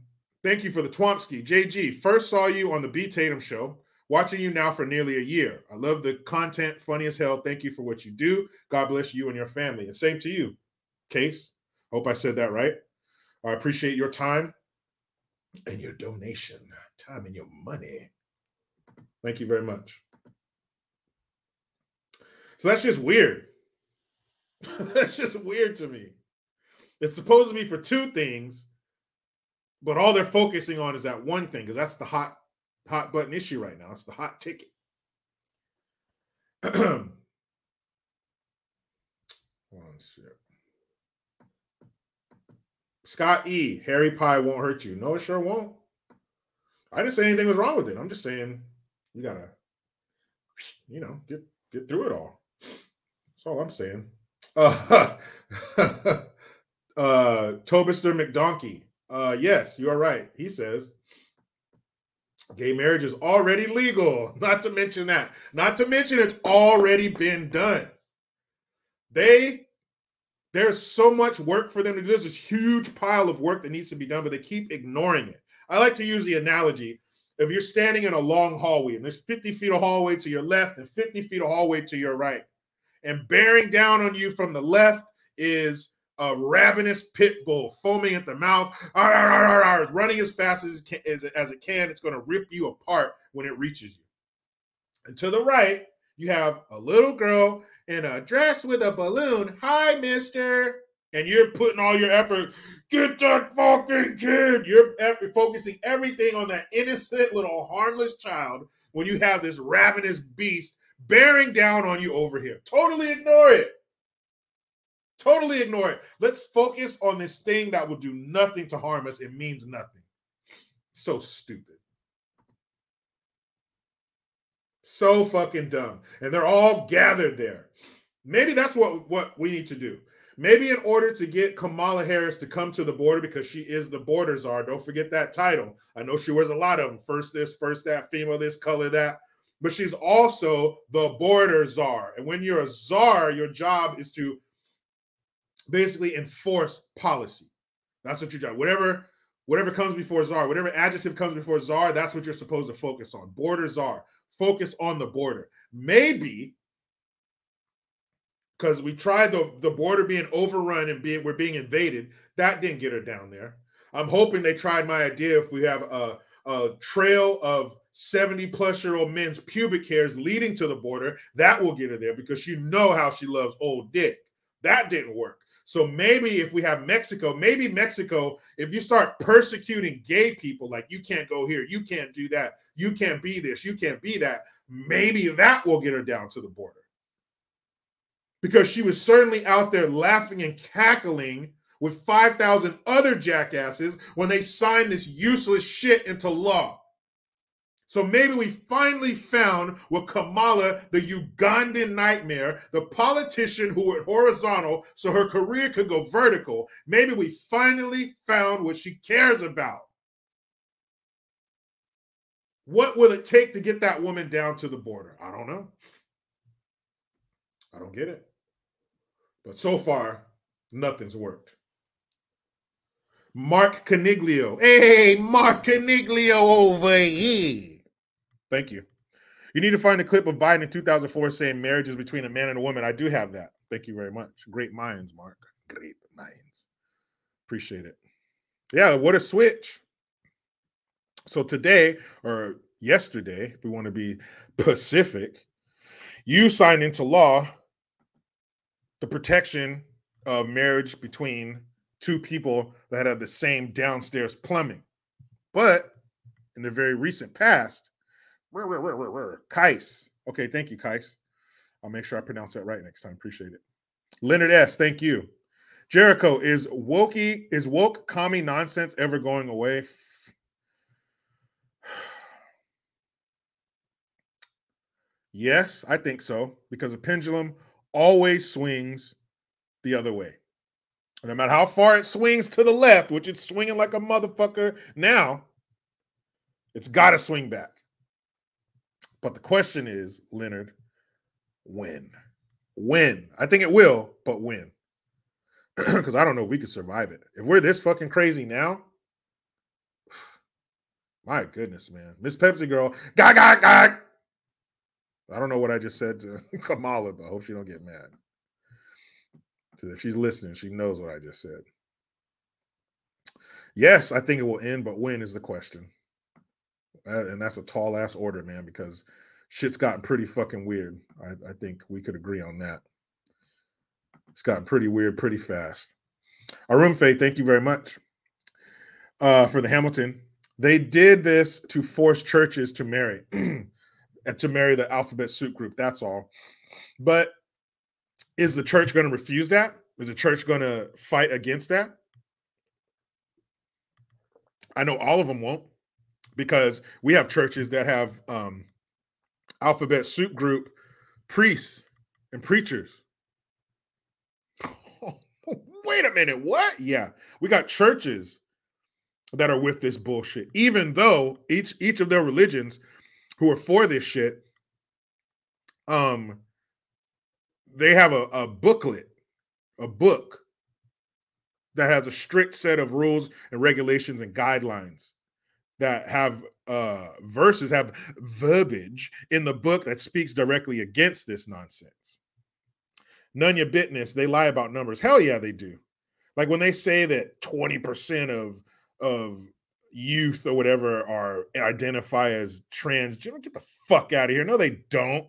thank you for the Twompsky. JG, first saw you on the B Tatum show. Watching you now for nearly a year. I love the content, funny as hell. Thank you for what you do. God bless you and your family. And same to you, Case. Hope I said that right. I appreciate your time and your donation, time and your money. Thank you very much. So that's just weird. that's just weird to me. It's supposed to be for two things, but all they're focusing on is that one thing because that's the hot hot button issue right now. It's the hot ticket. One Scott E. Harry Pie won't hurt you. No, it sure won't. I didn't say anything was wrong with it. I'm just saying you gotta, you know, get get through it all. That's all I'm saying. Uh, uh Tobister McDonkey. Uh, yes, you are right. He says gay marriage is already legal. Not to mention that. Not to mention it's already been done. They there's so much work for them to do. There's this huge pile of work that needs to be done, but they keep ignoring it. I like to use the analogy if you're standing in a long hallway and there's 50 feet of hallway to your left and 50 feet of hallway to your right, and bearing down on you from the left is a ravenous pit bull foaming at the mouth, running as fast as it, can, as, as it can. It's going to rip you apart when it reaches you. And to the right, you have a little girl in a dress with a balloon. Hi, mister and you're putting all your effort, get that fucking kid. You're focusing everything on that innocent little harmless child when you have this ravenous beast bearing down on you over here. Totally ignore it. Totally ignore it. Let's focus on this thing that will do nothing to harm us. It means nothing. So stupid. So fucking dumb. And they're all gathered there. Maybe that's what, what we need to do. Maybe in order to get Kamala Harris to come to the border because she is the border czar. Don't forget that title. I know she wears a lot of them. First this, first that, female this, color that. But she's also the border czar. And when you're a czar, your job is to basically enforce policy. That's what your job. Whatever whatever comes before czar, whatever adjective comes before czar, that's what you're supposed to focus on. Border czar. Focus on the border. Maybe because we tried the, the border being overrun and being we're being invaded. That didn't get her down there. I'm hoping they tried my idea if we have a, a trail of 70 plus year old men's pubic hairs leading to the border, that will get her there because you know how she loves old dick. That didn't work. So maybe if we have Mexico, maybe Mexico, if you start persecuting gay people, like you can't go here, you can't do that, you can't be this, you can't be that, maybe that will get her down to the border. Because she was certainly out there laughing and cackling with 5,000 other jackasses when they signed this useless shit into law. So maybe we finally found what Kamala, the Ugandan nightmare, the politician who went horizontal so her career could go vertical, maybe we finally found what she cares about. What will it take to get that woman down to the border? I don't know. I don't get it. But so far, nothing's worked. Mark Caniglio. Hey, Mark Caniglio over here. Thank you. You need to find a clip of Biden in 2004 saying marriage is between a man and a woman. I do have that. Thank you very much. Great minds, Mark. Great minds. Appreciate it. Yeah, what a switch. So today, or yesterday, if we want to be Pacific, you signed into law the protection of marriage between two people that have the same downstairs plumbing. But in the very recent past, where, where, where, where, where? Kais. Okay, thank you, Kais. I'll make sure I pronounce that right next time. Appreciate it. Leonard S. Thank you. Jericho is wokey is woke commie nonsense ever going away? yes, I think so because a pendulum always swings the other way. No matter how far it swings to the left, which it's swinging like a motherfucker now, it's got to swing back. But the question is, Leonard, when? When? I think it will, but when? Because I don't know if we could survive it. If we're this fucking crazy now, my goodness, man. Miss Pepsi Girl, gah, gah, gah. I don't know what I just said to Kamala, but I hope she don't get mad. If she's listening, she knows what I just said. Yes, I think it will end, but when is the question? And that's a tall ass order, man, because shit's gotten pretty fucking weird. I, I think we could agree on that. It's gotten pretty weird pretty fast. Arum Faye, thank you very much uh, for the Hamilton. They did this to force churches to marry. to marry the alphabet soup group. That's all. But is the church going to refuse that? Is the church going to fight against that? I know all of them won't because we have churches that have um, alphabet soup group priests and preachers. wait a minute, what? Yeah, we got churches that are with this bullshit, even though each each of their religions who are for this shit, um, they have a, a booklet, a book that has a strict set of rules and regulations and guidelines that have uh verses have verbiage in the book that speaks directly against this nonsense. Nunya Bitness, they lie about numbers. Hell yeah, they do. Like when they say that 20% of of youth or whatever are identify as transgender. Get the fuck out of here. No, they don't.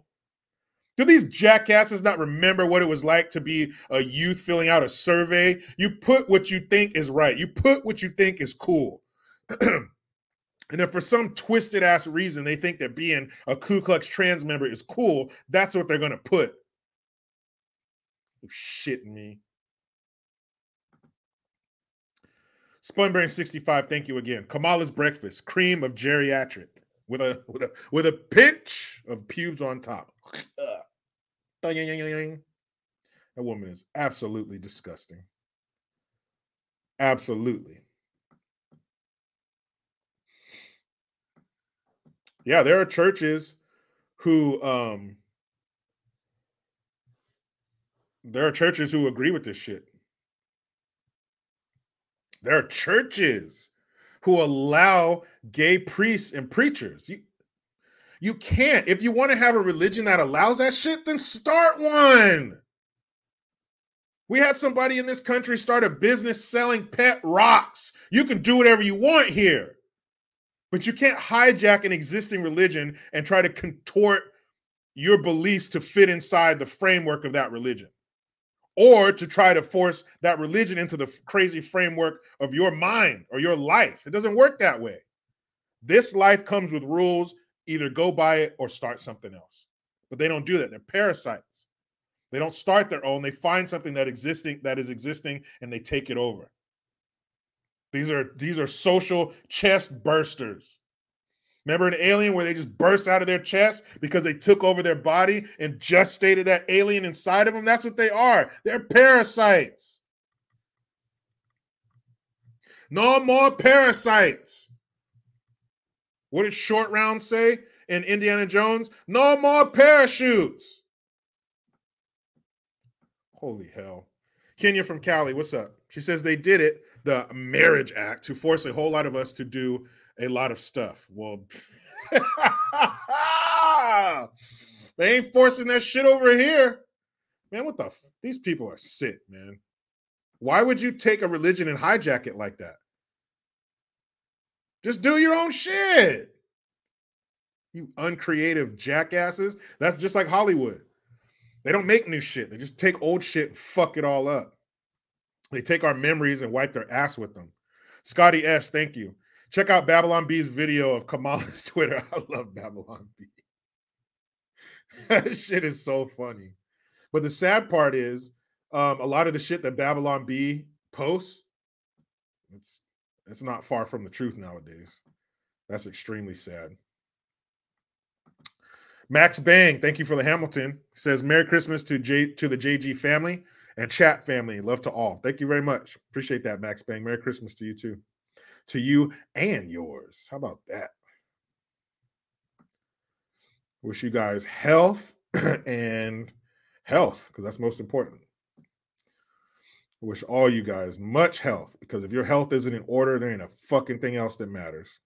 Do these jackasses not remember what it was like to be a youth filling out a survey? You put what you think is right. You put what you think is cool. and if for some twisted ass reason they think that being a Ku Klux trans member is cool, that's what they're going to put. You're shitting me. Spunbrain 65, thank you again. Kamala's breakfast, cream of geriatric. with a with a with a pinch of pubes on top. That woman is absolutely disgusting. Absolutely. Yeah, there are churches who um there are churches who agree with this shit. There are churches who allow gay priests and preachers. You, you can't. If you want to have a religion that allows that shit, then start one. We had somebody in this country start a business selling pet rocks. You can do whatever you want here, but you can't hijack an existing religion and try to contort your beliefs to fit inside the framework of that religion or to try to force that religion into the crazy framework of your mind or your life. It doesn't work that way. This life comes with rules, either go by it or start something else. But they don't do that. They're parasites. They don't start their own. They find something that existing that is existing and they take it over. These are these are social chest bursters. Remember an alien where they just burst out of their chest because they took over their body and just stated that alien inside of them? That's what they are. They're parasites. No more parasites. What did Short Round say in Indiana Jones? No more parachutes. Holy hell. Kenya from Cali, what's up? She says they did it, the Marriage Act, to force a whole lot of us to do a lot of stuff. Well, they ain't forcing that shit over here. Man, what the f- these people are sick, man. Why would you take a religion and hijack it like that? Just do your own shit. You uncreative jackasses. That's just like Hollywood. They don't make new shit. They just take old shit and fuck it all up. They take our memories and wipe their ass with them. Scotty S, thank you. Check out Babylon Bee's video of Kamala's Twitter. I love Babylon Bee. that shit is so funny. But the sad part is, um, a lot of the shit that Babylon Bee posts, it's it's not far from the truth nowadays. That's extremely sad. Max Bang, thank you for the Hamilton. Says Merry Christmas to J to the JG family and chat family. Love to all. Thank you very much. Appreciate that, Max Bang. Merry Christmas to you too to you and yours. How about that? Wish you guys health and health because that's most important. Wish all you guys much health because if your health isn't in order, there ain't a fucking thing else that matters.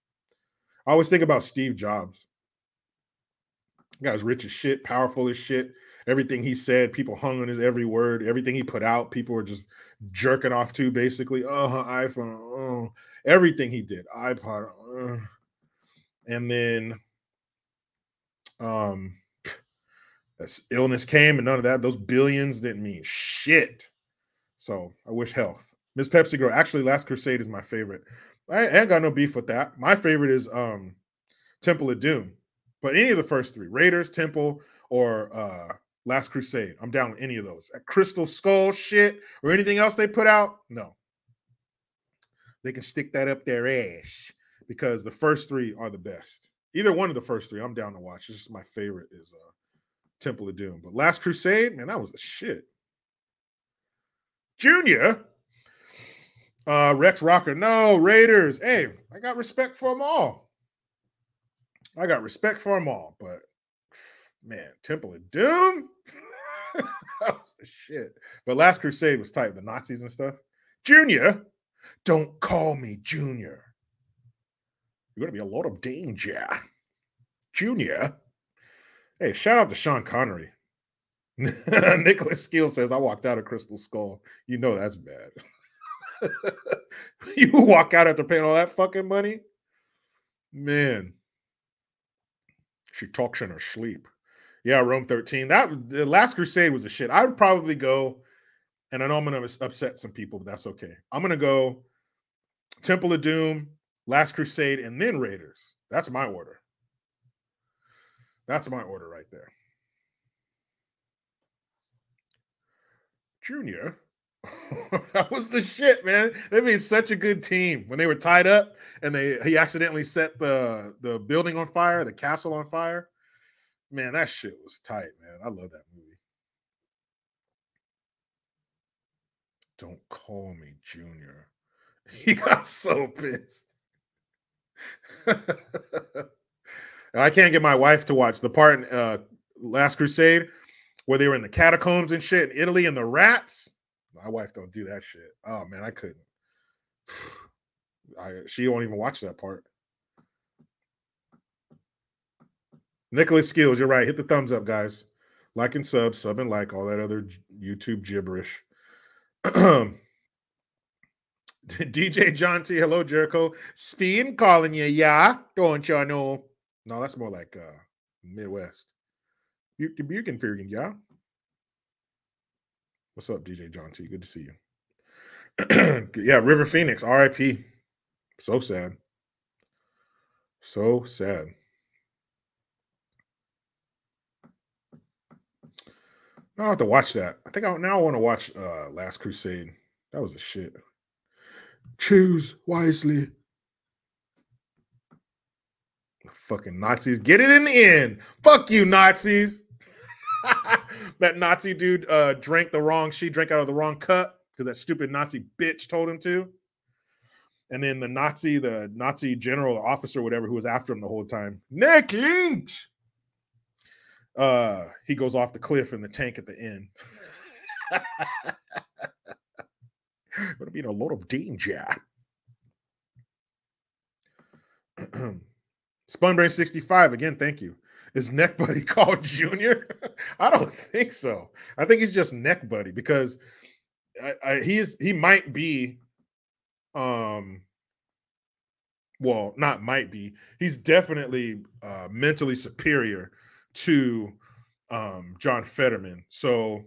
I always think about Steve Jobs. Guy's rich as shit, powerful as shit. Everything he said, people hung on his every word. Everything he put out, people were just jerking off to basically. Oh, iPhone. Oh, everything he did, iPod. Uh, and then um as illness came and none of that, those billions didn't mean shit. So I wish health. Miss Pepsi Girl, actually, Last Crusade is my favorite. I ain't got no beef with that. My favorite is um Temple of Doom. But any of the first three, Raiders, Temple, or uh Last Crusade. I'm down with any of those. That Crystal Skull shit or anything else they put out, no. They can stick that up their ass because the first three are the best. Either one of the first three, I'm down to watch. This is my favorite is uh Temple of Doom. But Last Crusade, man, that was a shit. Junior. Uh Rex Rocker. No, Raiders. Hey, I got respect for them all. I got respect for them all, but man, Temple of Doom. that was the shit. But Last Crusade was tight. With the Nazis and stuff. Junior, don't call me Junior. You're to be a lot of danger. Junior. Hey, shout out to Sean Connery. Nicholas Skeel says, I walked out of Crystal Skull. You know that's bad. you walk out after paying all that fucking money? Man. She talks in her sleep. Yeah, Rome 13. That the last crusade was a shit. I would probably go, and I know I'm gonna upset some people, but that's okay. I'm gonna go Temple of Doom, Last Crusade, and then Raiders. That's my order. That's my order right there. Junior, that was the shit, man. They made such a good team when they were tied up and they he accidentally set the the building on fire, the castle on fire. Man, that shit was tight, man. I love that movie. Don't call me Junior. He got so pissed. I can't get my wife to watch the part in uh, Last Crusade where they were in the catacombs and shit in Italy and the rats. My wife don't do that shit. Oh man, I couldn't. I she won't even watch that part. Nicholas Skills, you're right. Hit the thumbs up, guys. Like and sub, sub and like all that other YouTube gibberish. DJ John T. Hello, Jericho. Spin calling you, yeah. Don't y'all know? No, that's more like uh Midwest. You you can figure, yeah. What's up, DJ John T? Good to see you. yeah, River Phoenix, RIP. So sad. So sad. I have to watch that. I think I now I want to watch uh Last Crusade. That was a shit. Choose wisely. Fucking Nazis. Get it in the end. Fuck you, Nazis. that Nazi dude uh drank the wrong, she drank out of the wrong cup because that stupid Nazi bitch told him to. And then the Nazi, the Nazi general officer, whatever, who was after him the whole time, Nick Lynch. Uh, he goes off the cliff in the tank at the end. Gonna be in a lot of danger. Spunbrain 65 again, thank you. Is Neck Buddy called Junior? I don't think so. I think he's just Neck Buddy because I, I, he's he might be, um, well, not might be. He's definitely uh, mentally superior to um, John Fetterman. So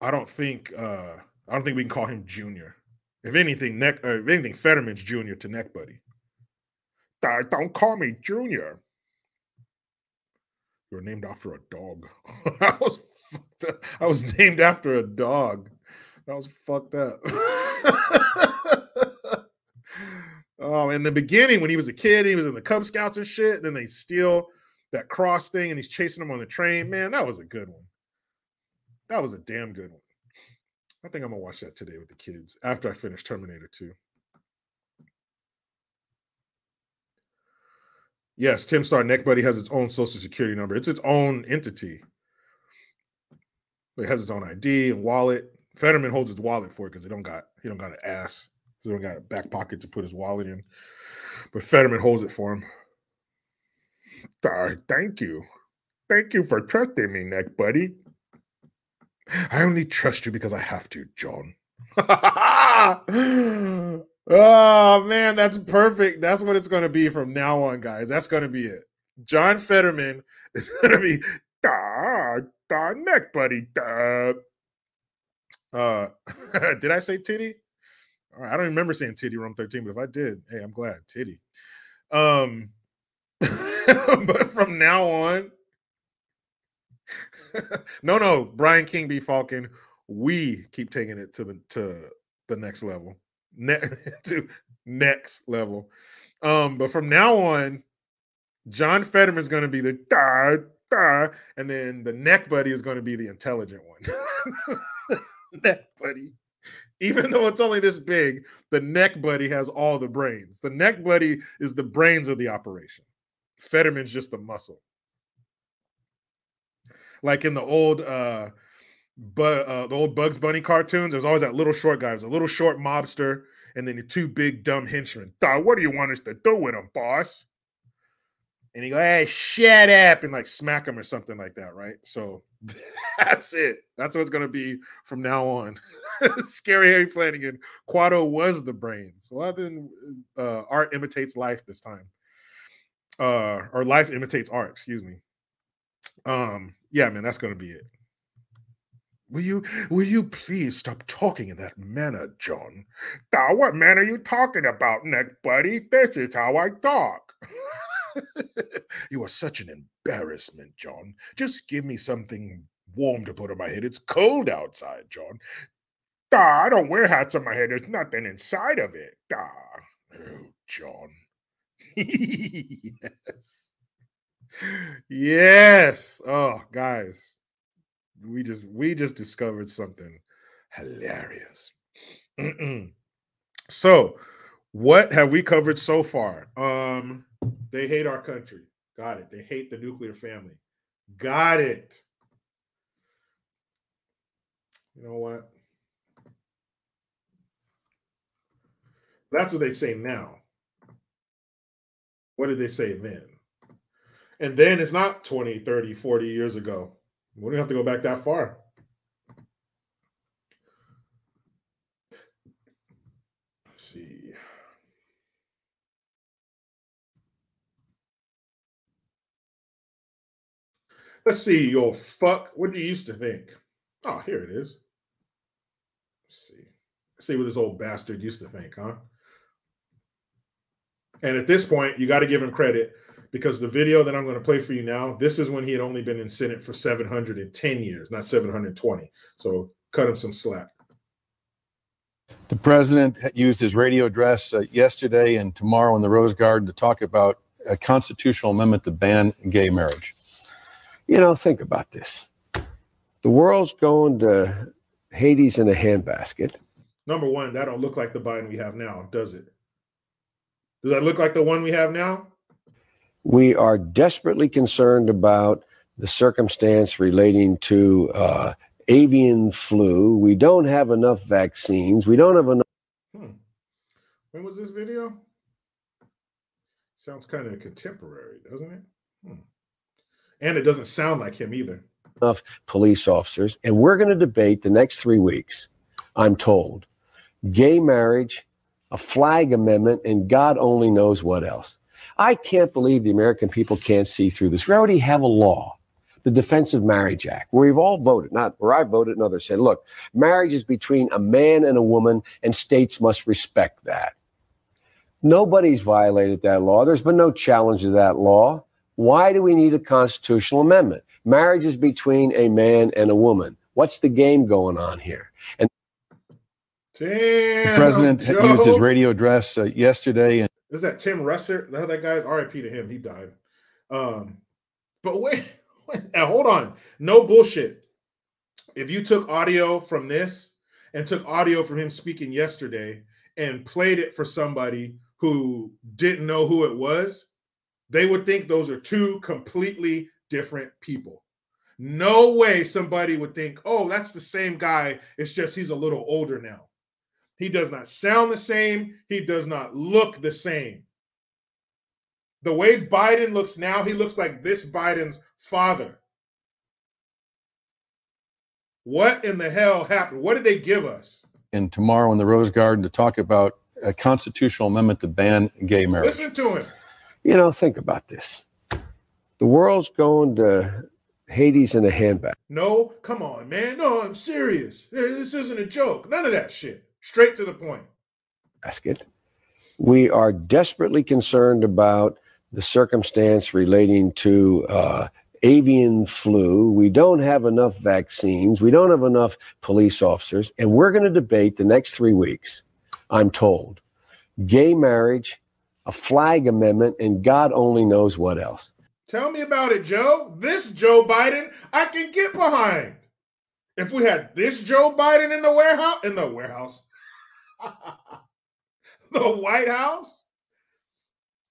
I don't think uh, I don't think we can call him Junior. If anything, neck. Uh, if anything, Fetterman's Junior to Neck Buddy. Don't call me Junior. You were named after a dog. I was fucked up. I was named after a dog. That was fucked up. oh, in the beginning, when he was a kid, he was in the Cub Scouts and shit. Then they steal that cross thing and he's chasing him on the train. Man, that was a good one. That was a damn good one. I think I'm gonna watch that today with the kids after I finish Terminator 2. Yes, Tim Star Neck Buddy has its own social security number. It's its own entity. It has its own ID and wallet. Fetterman holds his wallet for it because he don't got he don't got an ass. He don't got a back pocket to put his wallet in. But Fetterman holds it for him. Uh, thank you. Thank you for trusting me, Neck Buddy. I only trust you because I have to, John. Oh man, that's perfect. That's what it's going to be from now on, guys. That's going to be it. John Fetterman is to be da da neck buddy da. Uh, did I say titty? I don't remember saying titty room 13, but if I did, hey, I'm glad. Titty. Um, but from now on, no, no, Brian King B. Falcon, we keep taking it to the to the next level ne- to next level. Um, but from now on, John Fetterman is going to be the da, da, and then the neck buddy is going to be the intelligent one. neck buddy. Even though it's only this big, the neck buddy has all the brains. The neck buddy is the brains of the operation. Fetterman's just the muscle. Like in the old uh but uh, the old Bugs Bunny cartoons, there's always that little short guy, there's a little short mobster, and then the two big dumb henchmen. what do you want us to do with him, boss? And he go, hey, shut up, and like smack him or something like that, right? So that's it. That's what's gonna be from now on. Scary Harry Flanagan. Kuato was the brain. So I think uh, art imitates life this time. Uh, or life imitates art, excuse me. Um, yeah, man, that's gonna be it. Will you will you please stop talking in that manner, John? Now, what man are you talking about, neck buddy? This is how I talk. you are such an embarrassment, John. Just give me something warm to put on my head. It's cold outside, John. Duh, I don't wear hats on my head. There's nothing inside of it. Duh. Oh, John. yes. Yes. Oh, guys. We just we just discovered something hilarious. so, what have we covered so far? Um, they hate our country. Got it. They hate the nuclear family. Got it. You know what? That's what they say now. What did they say then? And then it's not 20, 30, 40 years ago. We don't have to go back that far. Let's see. Let's see, your fuck. What do you used to think? Oh, here it is. Let's see. Let's see what this old bastard used to think, huh? And at this point, you got to give him credit because the video that I'm going to play for you now, this is when he had only been in Senate for 710 years, not 720. So cut him some slack. The president used his radio address uh, yesterday and tomorrow in the Rose Garden to talk about a constitutional amendment to ban gay marriage. You know, think about this. The world's going to Hades in a handbasket. Number one, that don't look like the Biden we have now, does it? Does that look like the one we have now? We are desperately concerned about the circumstance relating to uh, avian flu. We don't have enough vaccines. We don't have enough. Hmm. When was this video? Sounds kind of contemporary, doesn't it? Hmm. And it doesn't sound like him either. Enough police officers. And we're going to debate the next three weeks, I'm told, gay marriage, a flag amendment, and God only knows what else. I can't believe the American people can't see through this. We already have a law, the Defense of Marriage Act, where we've all voted, not where I voted and others said, look, marriage is between a man and a woman, and states must respect that. Nobody's violated that law. There's been no challenge to that law. Why do we need a constitutional amendment? Marriage is between a man and a woman. What's the game going on here? And Damn, The president Joe. used his radio address uh, yesterday and Is that Tim Russert? That that guy's RIP to him. He died. Um, but wait, wait hold on. No bullshit. If you took audio from this and took audio from him speaking yesterday and played it for somebody who didn't know who it was, they would think those are two completely different people. No way somebody would think, oh, that's the same guy. It's just he's a little older now. He does not sound the same. He does not look the same. The way Biden looks now, he looks like this Biden's father. What in the hell happened? What did they give us? and tomorrow in the Rose Garden to talk about a constitutional amendment to ban gay marriage. Listen to him. you know, think about this. The world's going to Hades in a handbag. No, come on, man. No, I'm serious. This isn't a joke. None of that shit. Straight to the point. basket. We are desperately concerned about the circumstance relating to uh, avian flu. We don't have enough vaccines. We don't have enough police officers. And we're going to debate the next three weeks, I'm told, gay marriage, a flag amendment, and God only knows what else. Tell me about it, Joe. This Joe Biden, I can get behind. If we had this Joe Biden in the warehouse, in the warehouse, the White House,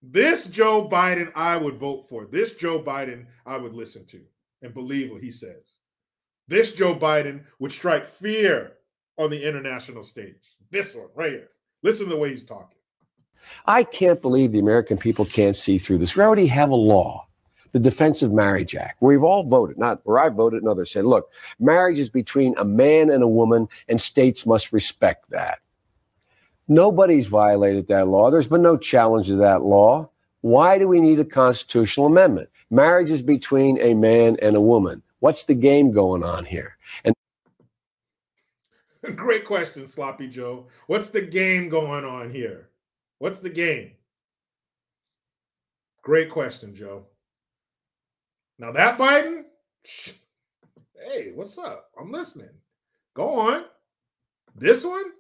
this Joe Biden I would vote for. This Joe Biden I would listen to and believe what he says. This Joe Biden would strike fear on the international stage. This one right here. Listen to the way he's talking. I can't believe the American people can't see through this. We already have a law, the Defense of Marriage Act, where we've all voted, not where I voted and others said, look, marriage is between a man and a woman, and states must respect that. Nobody's violated that law. There's been no challenge to that law. Why do we need a constitutional amendment? Marriage is between a man and a woman. What's the game going on here? And Great question, Sloppy Joe. What's the game going on here? What's the game? Great question, Joe. Now that Biden, hey, what's up? I'm listening. Go on. This one,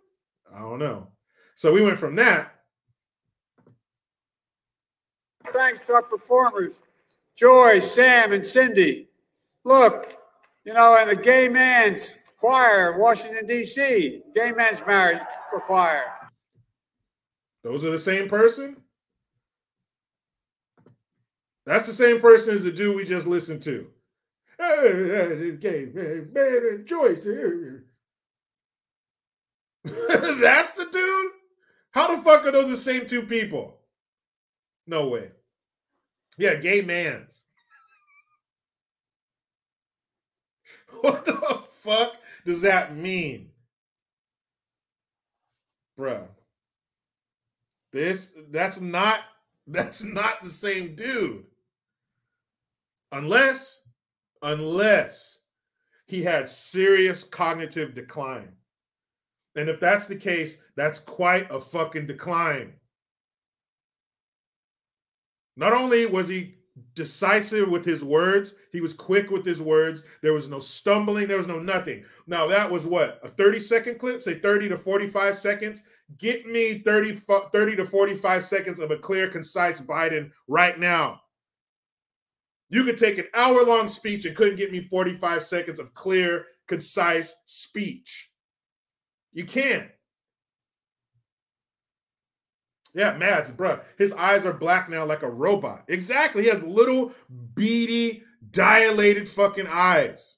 I don't know. So we went from that. Thanks to our performers, Joy, Sam, and Cyndi. Look, you know, and the gay man's choir, Washington, D.C., gay man's marriage choir. Those are the same person? That's the same person as the dude we just listened to. Gay man, man and Joyce. That's the dude? How the fuck are those the same two people? No way. Yeah, gay man's. What the fuck does that mean? Bruh. This that's not that's not the same dude. Unless unless he had serious cognitive decline. And if that's the case, that's quite a fucking decline. Not only was he decisive with his words, he was quick with his words. There was no stumbling, there was no nothing. Now, that was what, a 30 second clip, say 30 to 45 seconds. Get me 30, 30 to 45 seconds of a clear, concise Biden right now. You could take an hour long speech and couldn't get me 45 seconds of clear, concise speech. You can't. Yeah, Mads, bro. His eyes are black now like a robot. Exactly. He has little beady, dilated fucking eyes.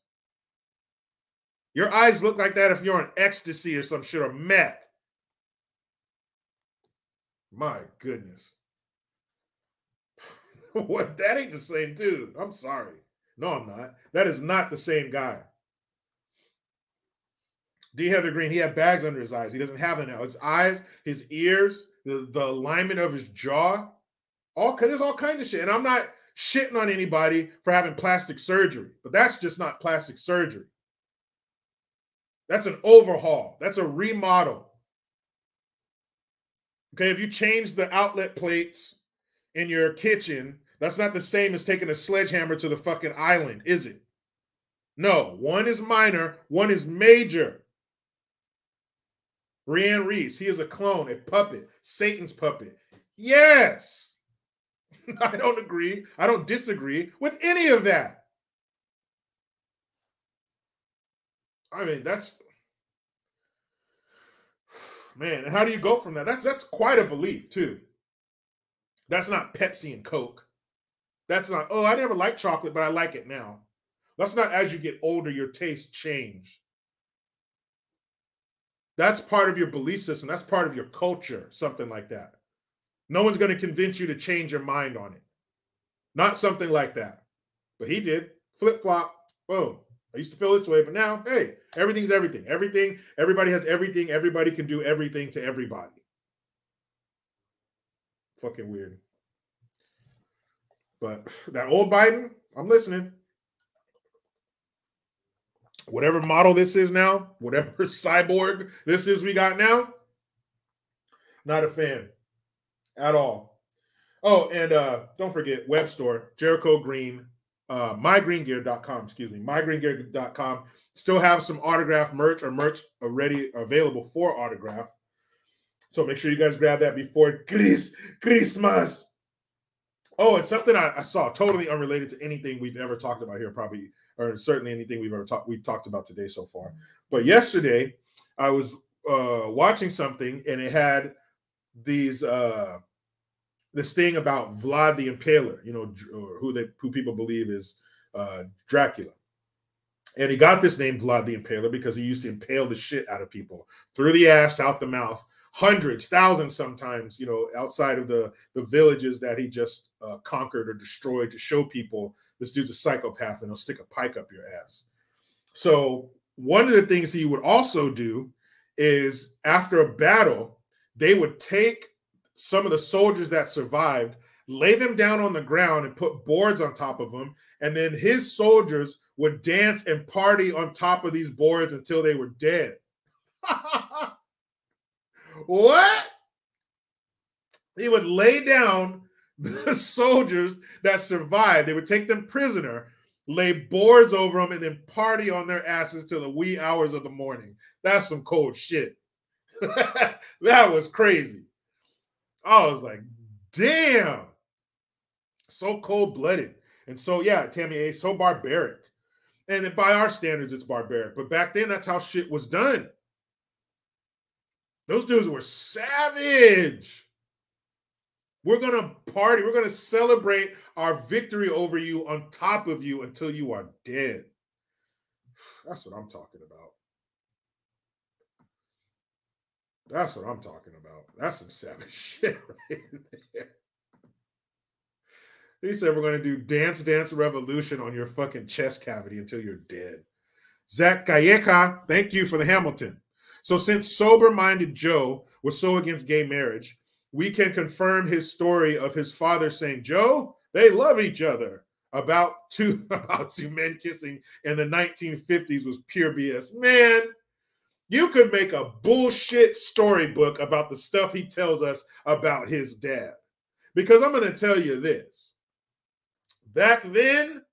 Your eyes look like that if you're on ecstasy or some shit or meth. My goodness. what? That ain't the same dude. I'm sorry. No, I'm not. That is not the same guy. D. Heather Green, he had bags under his eyes. He doesn't have them now. His eyes, his ears, the, the alignment of his jaw, all because there's all kinds of shit. And I'm not shitting on anybody for having plastic surgery, but that's just not plastic surgery. That's an overhaul. That's a remodel. Okay, if you change the outlet plates in your kitchen, that's not the same as taking a sledgehammer to the fucking island, is it? No, one is minor, one is major. Brianne Reeves, he is a clone, a puppet, Satan's puppet. Yes. I don't agree. I don't disagree with any of that. I mean, that's man, how do you go from that? That's that's quite a belief, too. That's not Pepsi and Coke. That's not, oh, I never liked chocolate, but I like it now. That's not as you get older, your taste change. That's part of your belief system. That's part of your culture, something like that. No one's going to convince you to change your mind on it. Not something like that. But he did. Flip flop. Boom. I used to feel this way, but now, hey, everything's everything. Everything, everybody has everything. Everybody can do everything to everybody. Fucking weird. But that old Biden, I'm listening whatever model this is now, whatever cyborg this is we got now, not a fan at all. Oh, and uh, don't forget web store, Jericho Green, uh, mygreengear.com, excuse me, mygreengear.com. Still have some autograph merch or merch already available for autograph. So make sure you guys grab that before Chris, Christmas. Oh, it's something I, I saw totally unrelated to anything we've ever talked about here, probably or certainly anything we've ever talked we've talked about today so far. But yesterday, I was uh, watching something and it had these uh, this thing about Vlad the Impaler, you know, who they who people believe is uh, Dracula. And he got this name Vlad the Impaler because he used to impale the shit out of people through the ass, out the mouth, hundreds, thousands sometimes, you know, outside of the the villages that he just uh, conquered or destroyed to show people this dude's a psychopath and he'll stick a pike up your ass. So one of the things he would also do is after a battle, they would take some of the soldiers that survived, lay them down on the ground and put boards on top of them, and then his soldiers would dance and party on top of these boards until they were dead. what? He would lay down the soldiers that survived. They would take them prisoner lay boards over them, and then party on their asses till the wee hours of the morning. That's some cold shit. that was crazy. I was like, damn. So cold blooded. And so, yeah, Tammy A, so barbaric. And by our standards, it's barbaric. But back then, that's how shit was done. Those dudes were savage. We're going to party. We're going to celebrate our victory over you on top of you until you are dead. That's what I'm talking about. That's what I'm talking about. That's some savage shit right. He said we're going to do Dance Dance Revolution on your fucking chest cavity until you're dead. Zach Calleja, thank you for the Hamilton. So, since sober minded Joe was so against gay marriage, we can confirm his story of his father saying, Joe, they love each other. About two, about two men kissing in the 1950s was pure BS. Man, you could make a bullshit storybook about the stuff he tells us about his dad. Because I'm going to tell you this back then,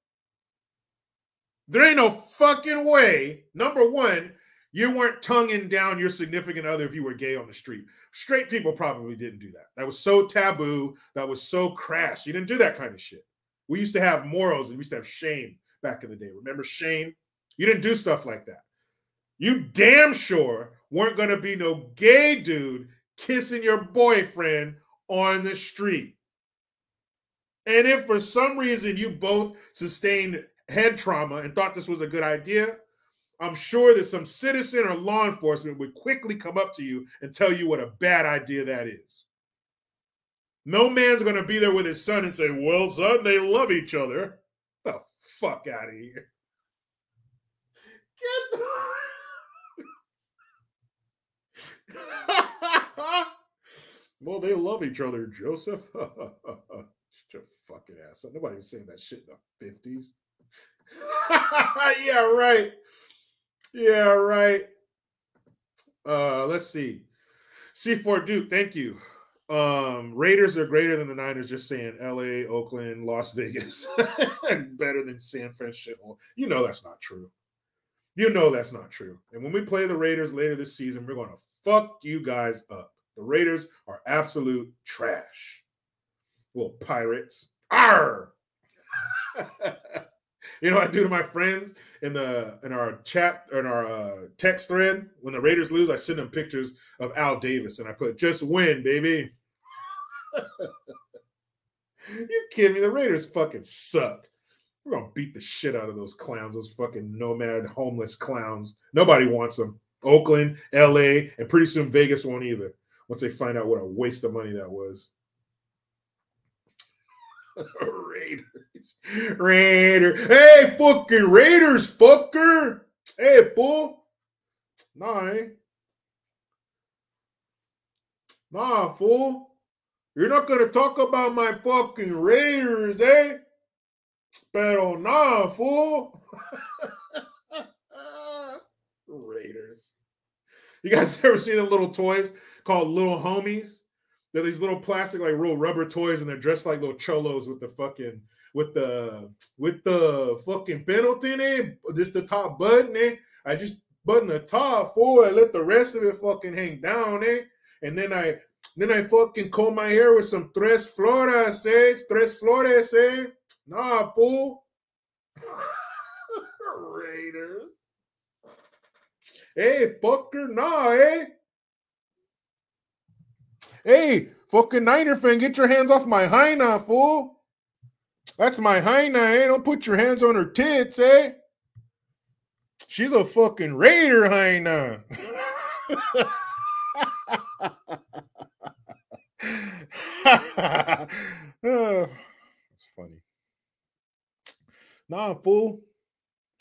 there ain't no fucking way. Number one, you weren't tonguing down your significant other if you were gay on the street. Straight people probably didn't do that. That was so taboo. That was so crass. You didn't do that kind of shit. We used to have morals and we used to have shame back in the day. Remember shame? You didn't do stuff like that. You damn sure weren't going to be no gay dude kissing your boyfriend on the street. And if for some reason you both sustained head trauma and thought this was a good idea, I'm sure that some citizen or law enforcement would quickly come up to you and tell you what a bad idea that is. No man's going to be there with his son and say, Well, son, they love each other. Get the fuck out of here. Get the. well, they love each other, Joseph. Shut your fucking ass. Nobody was saying that shit in the 50s. yeah, right. Yeah, right. Uh, let's see. C4 Duke, thank you. Um, Raiders are greater than the Niners, just saying LA, Oakland, Las Vegas. Better than San Francisco. You know that's not true. You know that's not true. And when we play the Raiders later this season, we're gonna fuck you guys up. The Raiders are absolute trash. Little pirates. Arr! You know I do to my friends in the in our chat in our uh, text thread when the Raiders lose? I send them pictures of Al Davis and I put "Just win, baby." you kidding me? The Raiders fucking suck. We're gonna beat the shit out of those clowns, those fucking nomad homeless clowns. Nobody wants them. Oakland, LA, and pretty soon Vegas won't either. Once they find out what a waste of money that was. Raiders. Raiders. Hey, fucking Raiders, fucker. Hey, fool. Nah, eh? Nah, fool. You're not gonna talk about my fucking Raiders, eh? Pero nah, fool. Raiders. You guys ever seen the little toys called little homies? They're these little plastic, like real rubber toys, and they're dressed like little cholos with the fucking with the with the fucking Pendleton it, just the top button. Eh? I just button the top for it, let the rest of it fucking hang down, eh? And then I then I fucking comb my hair with some tres flores, eh? Tres flores, eh? Nah, fool. Raiders. Hey, fucker, nah, eh? Hey, fucking Niner fan, get your hands off my hyena, fool. That's my hyena, eh? Don't put your hands on her tits, eh? She's a fucking Raider hyena. that's funny. Nah, fool.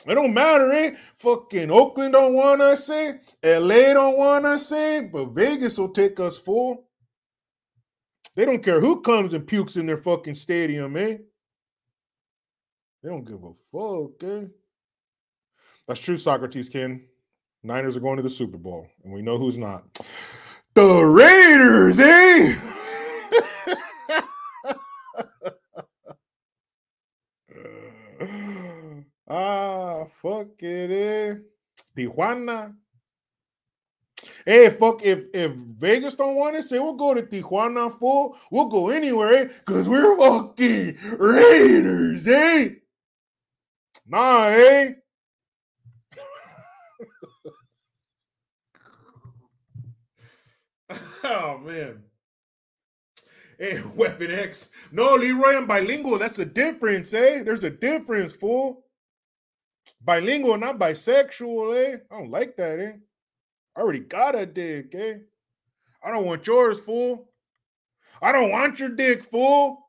It don't matter, eh? Fucking Oakland don't want us, eh? LA don't want us, eh? But Vegas will take us, fool. They don't care who comes and pukes in their fucking stadium, eh? They don't give a fuck, eh? That's true, Socrates Ken. Niners are going to the Super Bowl, and we know who's not. The Raiders, eh? Ah, fuck it, eh? Tijuana. Hey, fuck, if if Vegas don't want us, say we'll go to Tijuana full. We'll go anywhere, eh? Because we're fucking Raiders, eh? Nah, eh? oh man. Hey, Weapon X. No, Leroy, I'm bilingual. That's a difference, eh? There's a difference, fool. Bilingual, not bisexual, eh? I don't like that, eh? I already got a dick, eh? I don't want yours, fool. I don't want your dick, fool.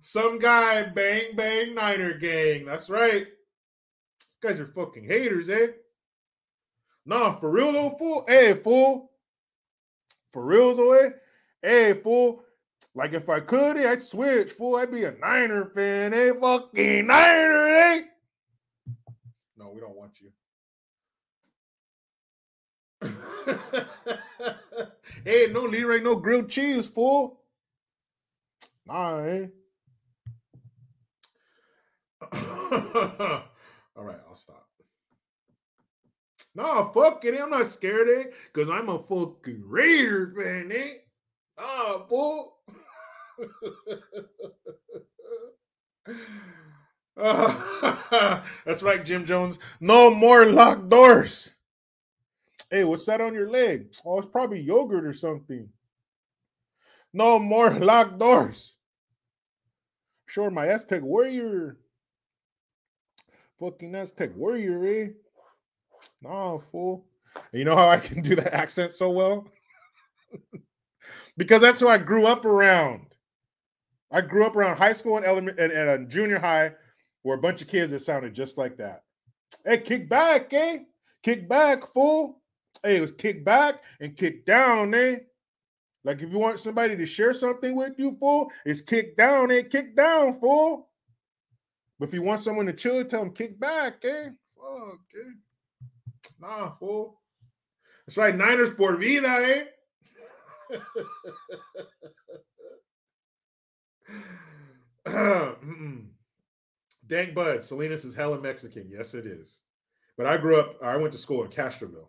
Some guy bang bang Niner gang. That's right. You guys are fucking haters, eh? Nah, for real though, fool. Hey, fool. For real though, eh? Hey, fool. Like if I could, eh, I'd switch, fool. I'd be a Niner fan, eh? Fucking Niner, eh? We don't want you. hey, no Leroy, no grilled cheese, fool. Nah? All right, I'll stop. No, fuck it. I'm not scared, eh? Because I'm a fucking Raiders fan, eh? Ah, fool. That's right, Jim Jones. No more locked doors. Hey, what's that on your leg? Oh, it's probably yogurt or something. No more locked doors. Sure, my Aztec warrior. Fucking Aztec warrior, eh? Nah, fool. You know how I can do that accent so well? because that's who I grew up around. I grew up around high school and element and, and uh, junior high were a bunch of kids that sounded just like that. Hey, kick back, eh? Kick back, fool. Hey, it was kick back and kick down, eh? Like if you want somebody to share something with you, fool, it's kick down, eh? Kick down, fool. But if you want someone to chill, tell them kick back, eh? Fuck, eh? Nah, fool. That's right, Niners por vida, eh? Dang Bud, Salinas is hella Mexican. Yes, it is. But I grew up, I went to school in Castroville,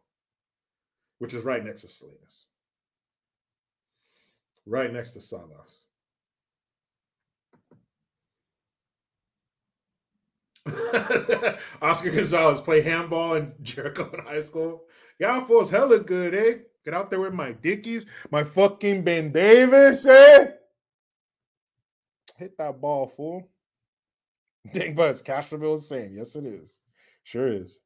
which is right next to Salinas. Right next to Salas. Oscar Gonzalez play handball in Jericho in high school. Y'all fools hella good, eh? Get out there with my dickies, my fucking Ben Davis, eh? Hit that ball, fool. Dang buzz, Castroville is same. Yes, it is. Sure is.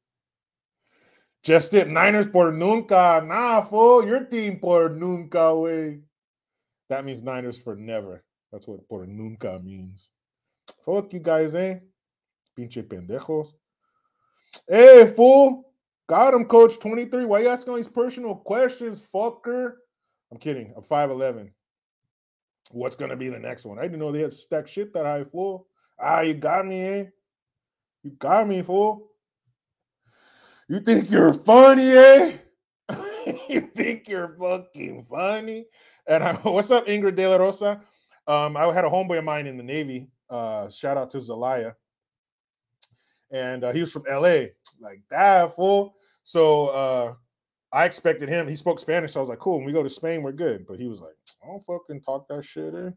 Just it. Niners por nunca. Nah, fool. Your team por nunca, way. That means Niners for never. That's what por nunca means. Fuck you guys, eh? Pinche pendejos. Hey, fool. Got him, coach 23. Why you asking all these personal questions, fucker? I'm kidding. I'm 5'11. What's going to be the next one? I didn't know they had stacked shit that high, fool. Ah, you got me, eh? You got me, fool. You think you're funny, eh? you think you're fucking funny? And I, what's up, Ingrid De La Rosa? Um, I had a homeboy of mine in the Navy. Uh, shout out to Zelaya. And uh, he was from LA, like that fool. So uh, I expected him. He spoke Spanish. So I was like, cool. When we go to Spain, we're good. But he was like, I don't fucking talk that shit, eh?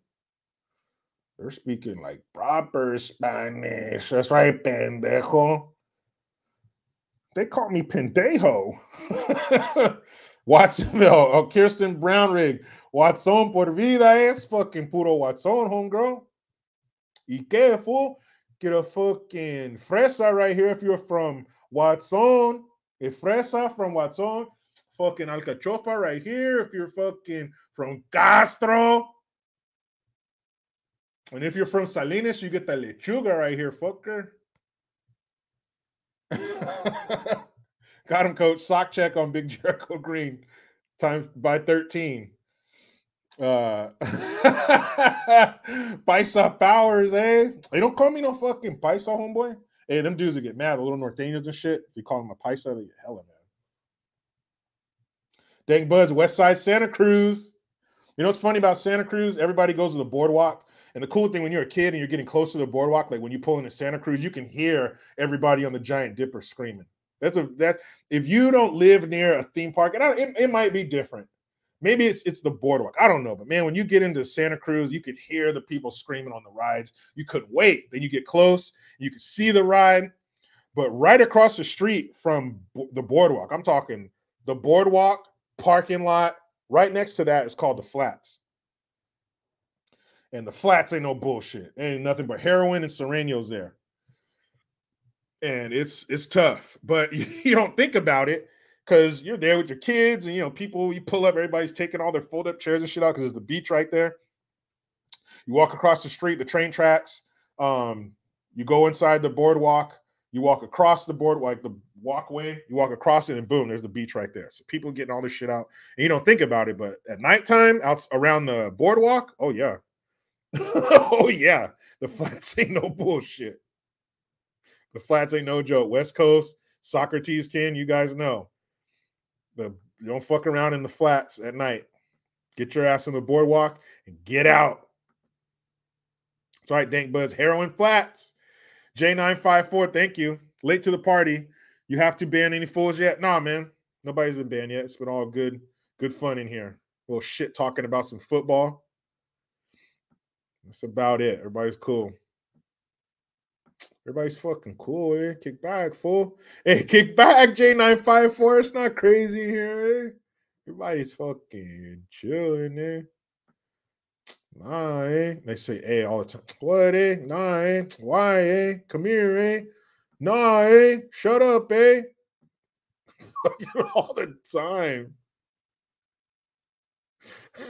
They're speaking like proper Spanish. That's right, pendejo. They call me pendejo. Watsonville, oh, Kirsten Brownrigg. Watson por vida es fucking puro Watson, homegirl. Y que fool? Get a fucking fresa right here if you're from Watson. A fresa from Watson. Fucking alcachofa right here if you're fucking from Castro. And if you're from Salinas, you get the lechuga right here, fucker. Got him, coach. Sock check on Big Jericho Green. Times by 13. Uh Paisa Powers, eh? They don't call me no fucking Paisa, homeboy. Hey, them dudes that get mad, the little Norteños and shit. If you call them a Paisa, they get hella mad. Dang buds, West Side Santa Cruz. You know what's funny about Santa Cruz? Everybody goes to the boardwalk And the cool thing when you're a kid and you're getting close to the boardwalk, like when you pull into Santa Cruz, you can hear everybody on the Giant Dipper screaming. That's a that if you don't live near a theme park, and I, it, it might be different. Maybe it's it's the boardwalk. I don't know, but man, when you get into Santa Cruz, you could hear the people screaming on the rides. You couldn't wait. Then you get close, you can see the ride. But right across the street from b- the boardwalk, I'm talking the boardwalk parking lot. Right next to that is called the Flats. And the Flats ain't no bullshit. Ain't nothing but heroin and Sureños there. And it's it's tough, but you don't think about it because you're there with your kids and you know people. You pull up, everybody's taking all their fold up chairs and shit out because there's the beach right there. You walk across the street, the train tracks. Um, you go inside the boardwalk. You walk across the board, like the walkway. You walk across it, and boom, there's the beach right there. So people getting all this shit out, and you don't think about it, but at nighttime, out around the boardwalk, oh yeah, oh yeah, the flats ain't no bullshit. The flats ain't no joke. West Coast, Socrates, Ken, you guys know. The you don't fuck around in the flats at night. Get your ass on the boardwalk and get out. That's right, Dank Buzz. Heroin flats. J954, thank you. Late to the party. You have to ban any fools yet? Nah, man. Nobody's been banned yet. It's been all good, good fun in here. A little shit talking about some football. That's about it. Everybody's cool. Everybody's fucking cool, eh? Kick back, fool. Hey, kick back, J954. It's not crazy here, eh? Everybody's fucking chilling, eh? Nah, eh? They say, eh, all the time. What, eh? Nah, eh? Why, eh? Come here, eh? Nah, eh? Shut up, eh? all the time.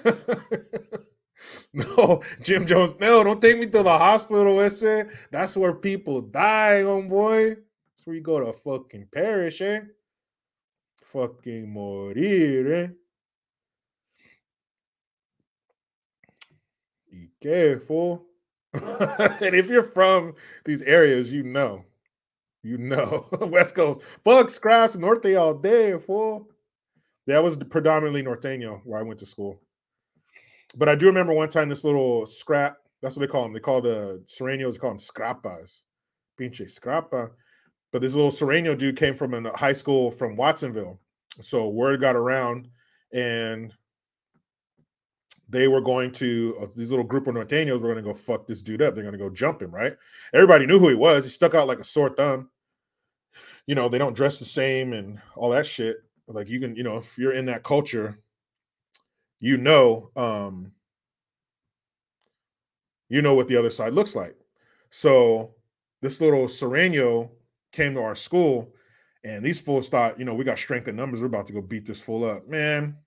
no, Jim Jones, no, don't take me to the hospital, ese. That's where people die, boy. That's where you go to fucking perish, eh? Fucking morir, eh? Be careful. and if you're from these areas, you know. You know. West Coast. Fuck scraps norte all day, fool. That was predominantly Norteño where I went to school. But I do remember one time this little scrap, that's what they call them. They call the Sureños, they call them scrapas. Pinche scrapa. But this little Sureño dude came from a high school from Watsonville. So word got around and they were going to uh, these little group of Norteños were going to go fuck this dude up. They're going to go jump him, right? Everybody knew who he was. He stuck out like a sore thumb. You know, they don't dress the same and all that shit. Like you can, you know, if you're in that culture, you know, um, you know what the other side looks like. So this little Sureño came to our school, and these fools thought, you know, we got strength in numbers. We're about to go beat this fool up, man.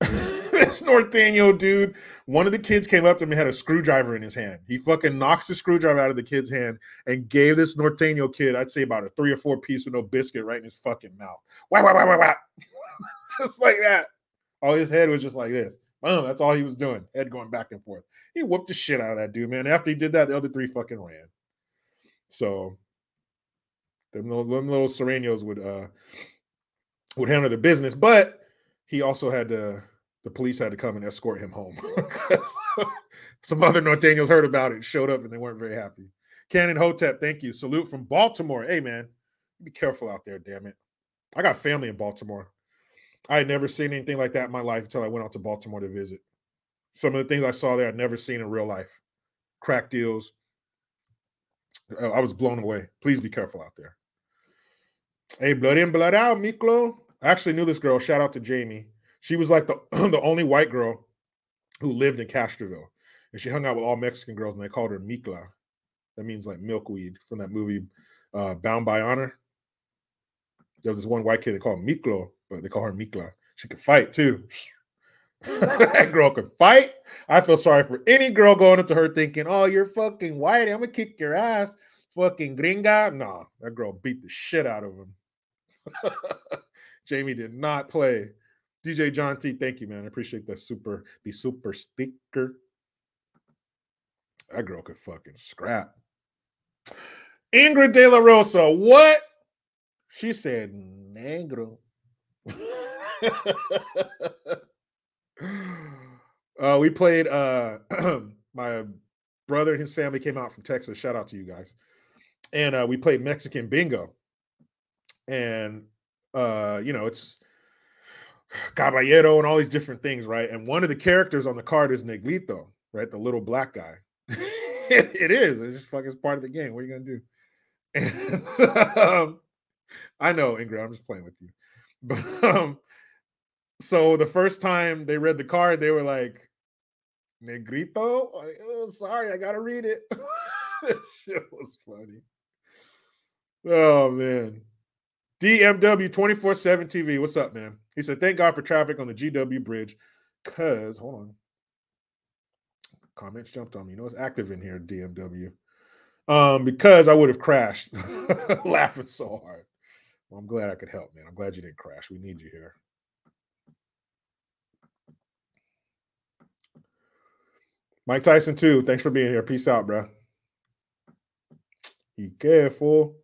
this Norteño dude, one of the kids came up to me, had a screwdriver in his hand. He fucking knocks the screwdriver out of the kid's hand and gave this Norteño kid, I'd say about a three or four piece with no biscuit right in his fucking mouth. Wah, wah, wah, wah, wah. Just like that. All his head was just like this. Boom, that's all he was doing. Head going back and forth. He whooped the shit out of that dude, man. After he did that, the other three fucking ran. So them little, them little Sureños would uh would handle the business, but he also had to the police had to come and escort him home. Some other Norteños heard about it, showed up, and they weren't very happy. Cannon Hotep, thank you. Salute from Baltimore. Hey man, be careful out there, damn it. I got family in Baltimore. I had never seen anything like that in my life until I went out to Baltimore to visit. Some of the things I saw there I'd never seen in real life. Crack deals. I was blown away. Please be careful out there. Hey, blood in, blood out, Miklo. I actually knew this girl. Shout out to Jamie. She was like the, the only white girl who lived in Castroville. And she hung out with all Mexican girls, and they called her Mikla. That means like milkweed from that movie uh, Bound by Honor. There was this one white kid called Miklo, but they call her Mikla. She could fight too. that girl could fight. I feel sorry for any girl going up to her thinking, "Oh, you're fucking white. I'm gonna kick your ass." Fucking gringa. Nah, that girl beat the shit out of him. Jamie did not play. DJ John T, thank you, man. I appreciate that super, the super sticker. That girl could fucking scrap. Ingrid De La Rosa, what? She said negro. uh, we played uh my brother and his family came out from Texas. Shout out to you guys. And uh, we played Mexican bingo. And uh, you know, it's caballero and all these different things, right? And one of the characters on the card is Negrito, right? The little black guy. it is. It's just fucking part of the game. What are you gonna do? And, um, I know, Ingrid. I'm just playing with you. But um, so the first time they read the card, they were like, Negrito? Like, oh, sorry, I gotta read it. shit was funny. Oh man. DMW 24 7 TV. What's up, man? He said, Thank God for traffic on the GW bridge. Cause, hold on. Comments jumped on me. You know, it's active in here, DMW. Um, because I would have crashed laughing so hard. Well, I'm glad I could help, man. I'm glad you didn't crash. We need you here. Mike Tyson, too. Thanks for being here. Peace out, bro. Be careful.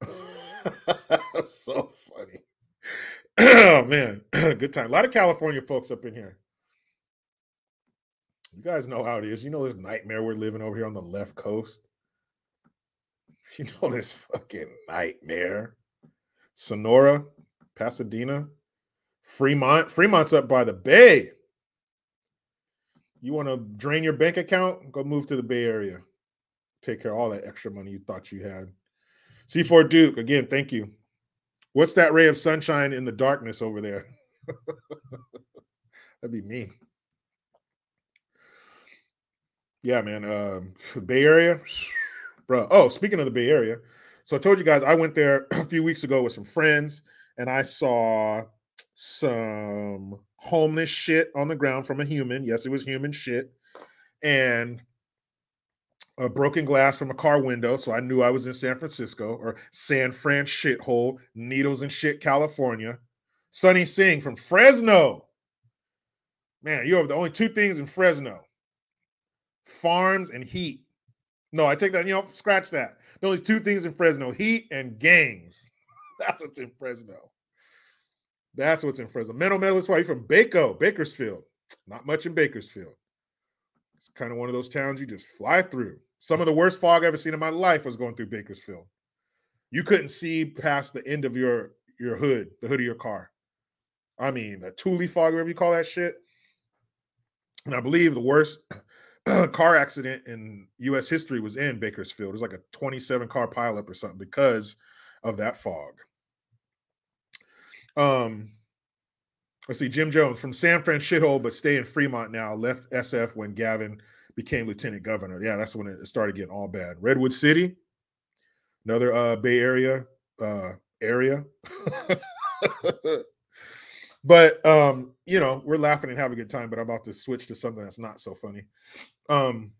so funny. oh man, good time. A lot of California folks up in here. You guys know how it is. You know this nightmare we're living over here on the left coast. You know this fucking nightmare. Sonora, Pasadena, Fremont. Fremont's up by the bay. You want to drain your bank account? Go move to the Bay Area. Take care of all that extra money you thought you had. C4 Duke, again, thank you. What's that ray of sunshine in the darkness over there? That'd be me. Yeah, man. Um, Bay Area, bro. Oh, speaking of the Bay Area, so I told you guys I went there a few weeks ago with some friends, and I saw some homeless shit on the ground from a human. Yes, it was human shit, and a broken glass from a car window, so I knew I was in San Francisco or San Fran shithole, needles and shit, California. Sunny Singh from Fresno. Man, you have the only two things in Fresno farms and heat. No, I take that, you know, scratch that. The only two things in Fresno heat and gangs. That's what's in Fresno. That's what's in Fresno. Mental Metal is why you're from Baco, Bakersfield. Not much in Bakersfield. It's kind of one of those towns you just fly through. Some of the worst fog I've ever seen in my life was going through Bakersfield. You couldn't see past the end of your your hood, the hood of your car. I mean, a Tule fog, whatever you call that shit. And I believe the worst car accident in U.S. history was in Bakersfield. It was like a 27 car pileup or something because of that fog. Um, let's see, Jim Jones from San Fran shithole, but stay in Fremont now. Left SF when Gavin became lieutenant governor. Yeah, that's when it started getting all bad. Redwood City, another uh, Bay Area uh, area. but um, you know, we're laughing and having a good time. But I'm about to switch to something that's not so funny. Um,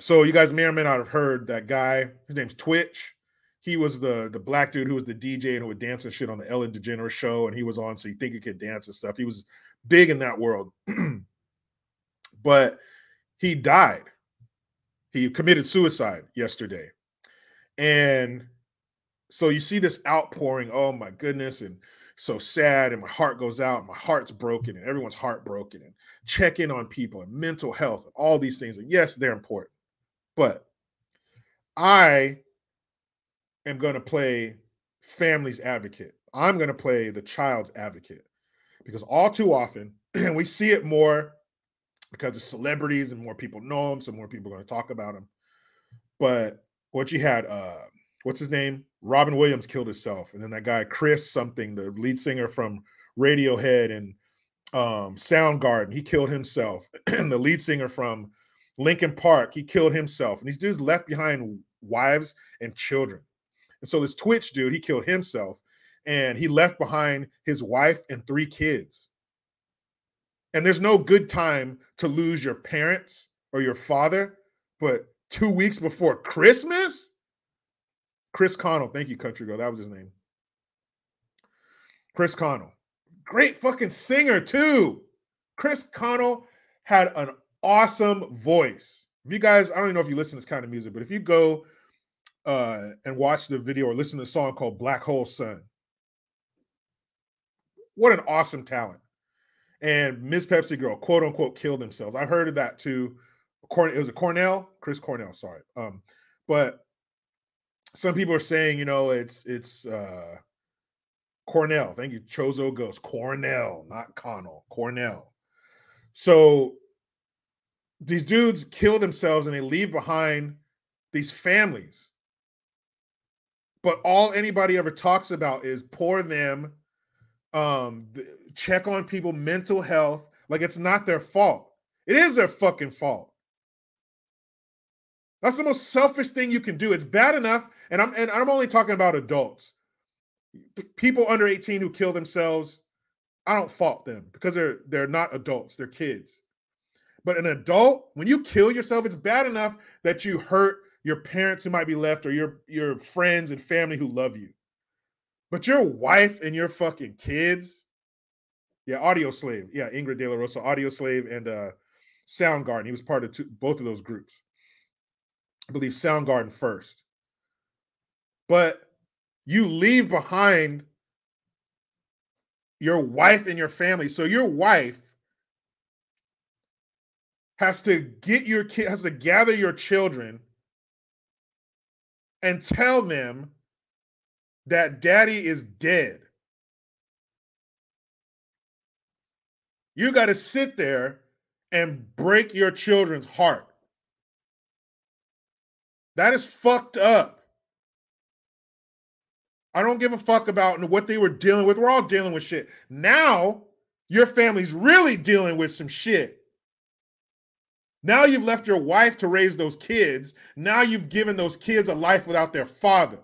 so you guys may or may not have heard that guy. His name's Twitch. He was the the black dude who was the DJ and who would dance and shit on the Ellen DeGeneres show, and he was on so you think he could dance and stuff. He was big in that world, but he died. He committed suicide yesterday. And so you see this outpouring, oh my goodness, and so sad, and my heart goes out, my heart's broken, and everyone's heartbroken, and check in on people and mental health and all these things. And yes, they're important. But I am going to play family's advocate. I'm going to play the child's advocate because all too often, and we see it more because of celebrities and more people know him, so more people are going to talk about him. But what you had, uh, what's his name? Robin Williams killed himself, and then that guy Chris something, the lead singer from Radiohead and um, Soundgarden, he killed himself. and the lead singer from Linkin Park, he killed himself. And these dudes left behind wives and children. And so this Twitch dude, he killed himself, and he left behind his wife and three kids. And there's no good time to lose your parents or your father, but two weeks before Christmas? Chris Connell. Thank you, Country Girl. That was his name. Chris Connell. Great fucking singer, too. Chris Connell had an awesome voice. If you guys, I don't even know if you listen to this kind of music, but if you go uh, and watch the video or listen to a song called Black Hole Sun, what an awesome talent and Miss Pepsi Girl, quote unquote, killed themselves. I've heard of that too. Corn, it was a Cornell, Chris Cornell, sorry. Um, but some people are saying, you know, it's it's uh Cornell. Thank you, Chozo Ghost. Cornell, not Connell. Cornell. So these dudes kill themselves and they leave behind these families. But all anybody ever talks about is poor them, um, check on people, mental health. Like it's not their fault. It is their fucking fault. That's the most selfish thing you can do. It's bad enough, and I'm and I'm only talking about adults. People under 18 who kill themselves, I don't fault them because they're they're not adults, they're kids. But an adult, when you kill yourself, it's bad enough that you hurt your parents who might be left or your your friends and family who love you. But your wife and your fucking kids, yeah, Audioslave, yeah, Ingrid De La Rosa, Audioslave, and uh Soundgarden. He was part of two, both of those groups. I believe Soundgarden first. But you leave behind your wife and your family. So your wife has to get your kid has to gather your children and tell them that daddy is dead. You got to sit there and break your children's heart. That is fucked up. I don't give a fuck about what they were dealing with. We're all dealing with shit. Now, your family's really dealing with some shit. Now you've left your wife to raise those kids. Now you've given those kids a life without their father.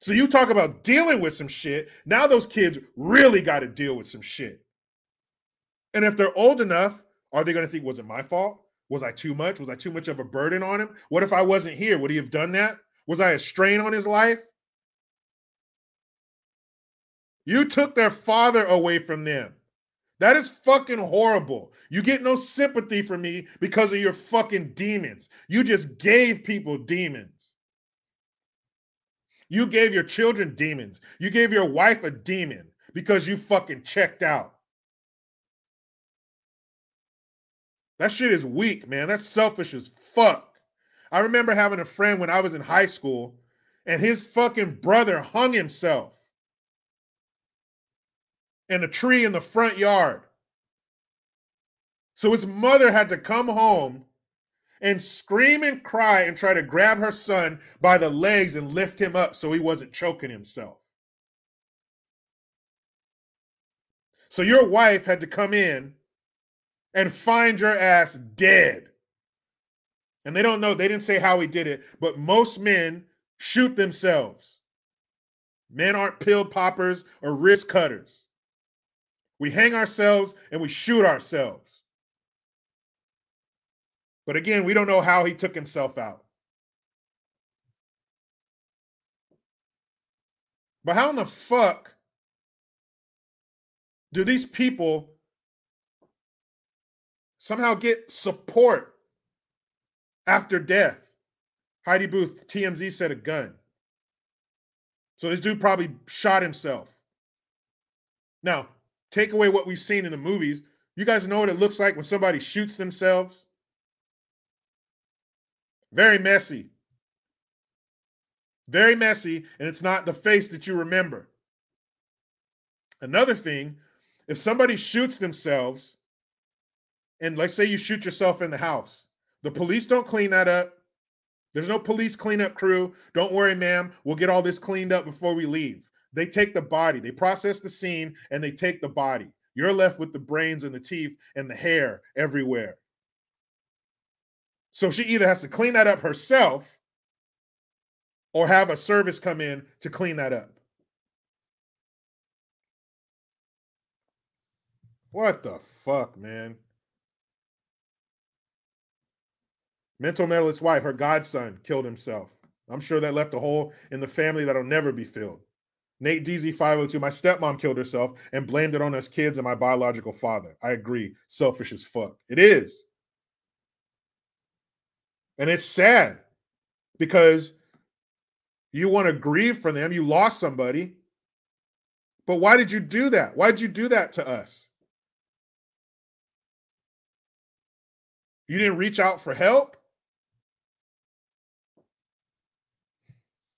So you talk about dealing with some shit. Now those kids really got to deal with some shit. And if they're old enough, are they going to think, was it my fault? Was I too much? Was I too much of a burden on him? What if I wasn't here? Would he have done that? Was I a strain on his life? You took their father away from them. That is fucking horrible. You get no sympathy from me because of your fucking demons. You just gave people demons. You gave your children demons. You gave your wife a demon because you fucking checked out. That shit is weak, man. That's selfish as fuck. I remember having a friend when I was in high school and his fucking brother hung himself in a tree in the front yard. So his mother had to come home and scream and cry and try to grab her son by the legs and lift him up so he wasn't choking himself. So your wife had to come in and find your ass dead. And they don't know, they didn't say how he did it, but most men shoot themselves. Men aren't pill poppers or wrist cutters. We hang ourselves and we shoot ourselves. But again, we don't know how he took himself out. But how in the fuck do these people somehow get support after death? Heidi Booth, TMZ said a gun. So this dude probably shot himself. Now, take away what we've seen in the movies. You guys know what it looks like when somebody shoots themselves? Very messy. Very messy, and it's not the face that you remember. Another thing, if somebody shoots themselves, and let's say you shoot yourself in the house, the police don't clean that up. There's no police cleanup crew. Don't worry, ma'am. We'll get all this cleaned up before we leave. They take the body, they process the scene, and they take the body. You're left with the brains and the teeth and the hair everywhere. So she either has to clean that up herself or have a service come in to clean that up. What the fuck, man? Mental Medalist's wife, her godson, killed himself. I'm sure that left a hole in the family that'll never be filled. Nate DZ502, my stepmom killed herself and blamed it on us kids and my biological father. I agree. Selfish as fuck. It is. And it's sad because you want to grieve for them. You lost somebody. But why did you do that? Why did you do that to us? You didn't reach out for help?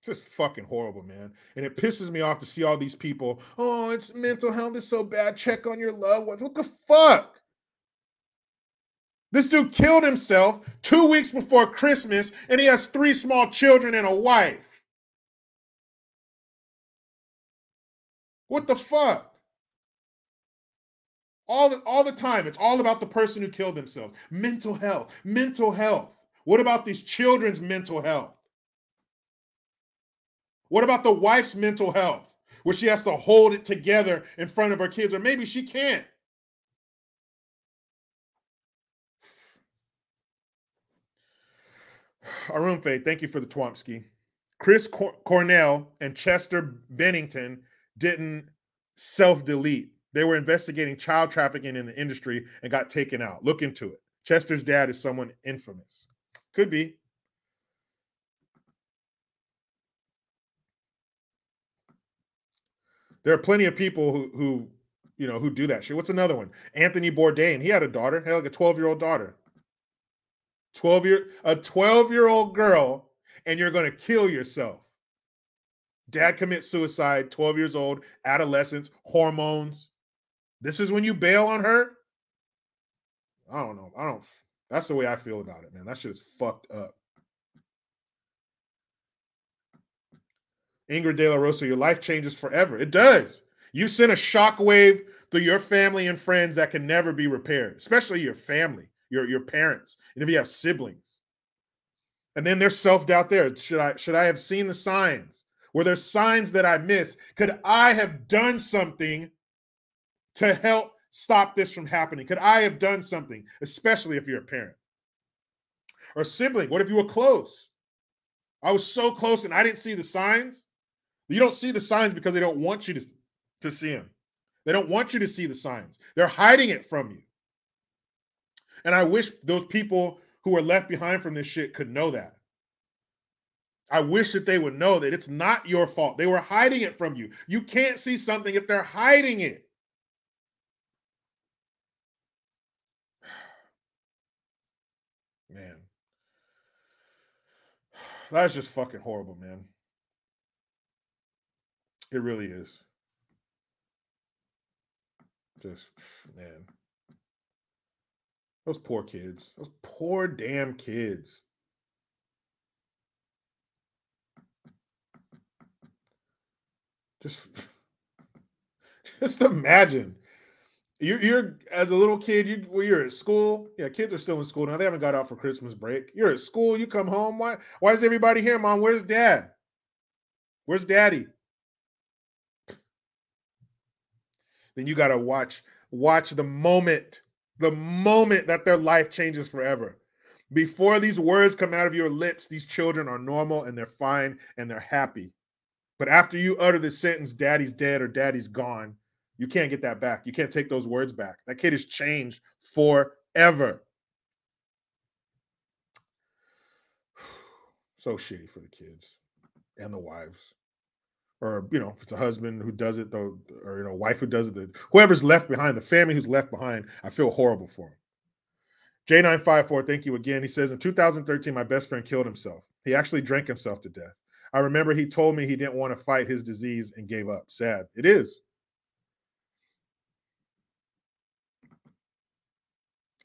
Just fucking horrible, man. And it pisses me off to see all these people. Oh, it's mental health is so bad. Check on your loved ones. What the fuck? This dude killed himself two weeks before Christmas, and he has three small children and a wife. What the fuck? All the, all the time, it's all about the person who killed themselves. Mental health, mental health. What about these children's mental health? What about the wife's mental health, where she has to hold it together in front of her kids, or maybe she can't? Arun Faye, thank you for the Twomsky. Chris Cor- Cornell and Chester Bennington didn't self delete. They were investigating child trafficking in the industry and got taken out. Look into it. Chester's dad is someone infamous. Could be. There are plenty of people who who you know who do that shit. What's another one? Anthony Bourdain. He had a daughter. Had like a 12 year old daughter. 12 year a 12 year old girl, and you're going to kill yourself. Dad commits suicide. 12 years old, adolescence, hormones. This is when you bail on her. I don't know. I don't. That's the way I feel about it, man. That shit is fucked up. Ingrid De La Rosa, your life changes forever. It does. You send a shockwave through your family and friends that can never be repaired, especially your family, your, your parents, and if you have siblings. And then there's self-doubt there. Should I should I have seen the signs? Were there signs that I missed? Could I have done something to help stop this from happening? Could I have done something, especially if you're a parent? Or sibling, what if you were close? I was so close and I didn't see the signs. You don't see the signs because they don't want you to, to see them. They don't want you to see the signs. They're hiding it from you. And I wish those people who are left behind from this shit could know that. I wish that they would know that it's not your fault. They were hiding it from you. You can't see something if they're hiding it. Man. That's just fucking horrible, man. It really is. Just man. Those poor kids. Those poor damn kids. Just just imagine. You're, you're as a little kid, you you're at school. Yeah, kids are still in school now. They haven't got out for Christmas break. You're at school, you come home. Why why is everybody here, mom? Where's dad? Where's daddy? Then you got to watch watch the moment the moment that their life changes forever. Before these words come out of your lips these children are normal and they're fine and they're happy. But after you utter the sentence daddy's dead or daddy's gone you can't get that back. You can't take those words back. That kid has changed forever. So shitty for the kids and the wives or you know, if it's a husband who does it, though, or you know, wife who does it, the, whoever's left behind, the family who's left behind, I feel horrible for him. J954, thank you again. He says, In 2013, my best friend killed himself. He actually drank himself to death. I remember he told me he didn't want to fight his disease and gave up. Sad. It is.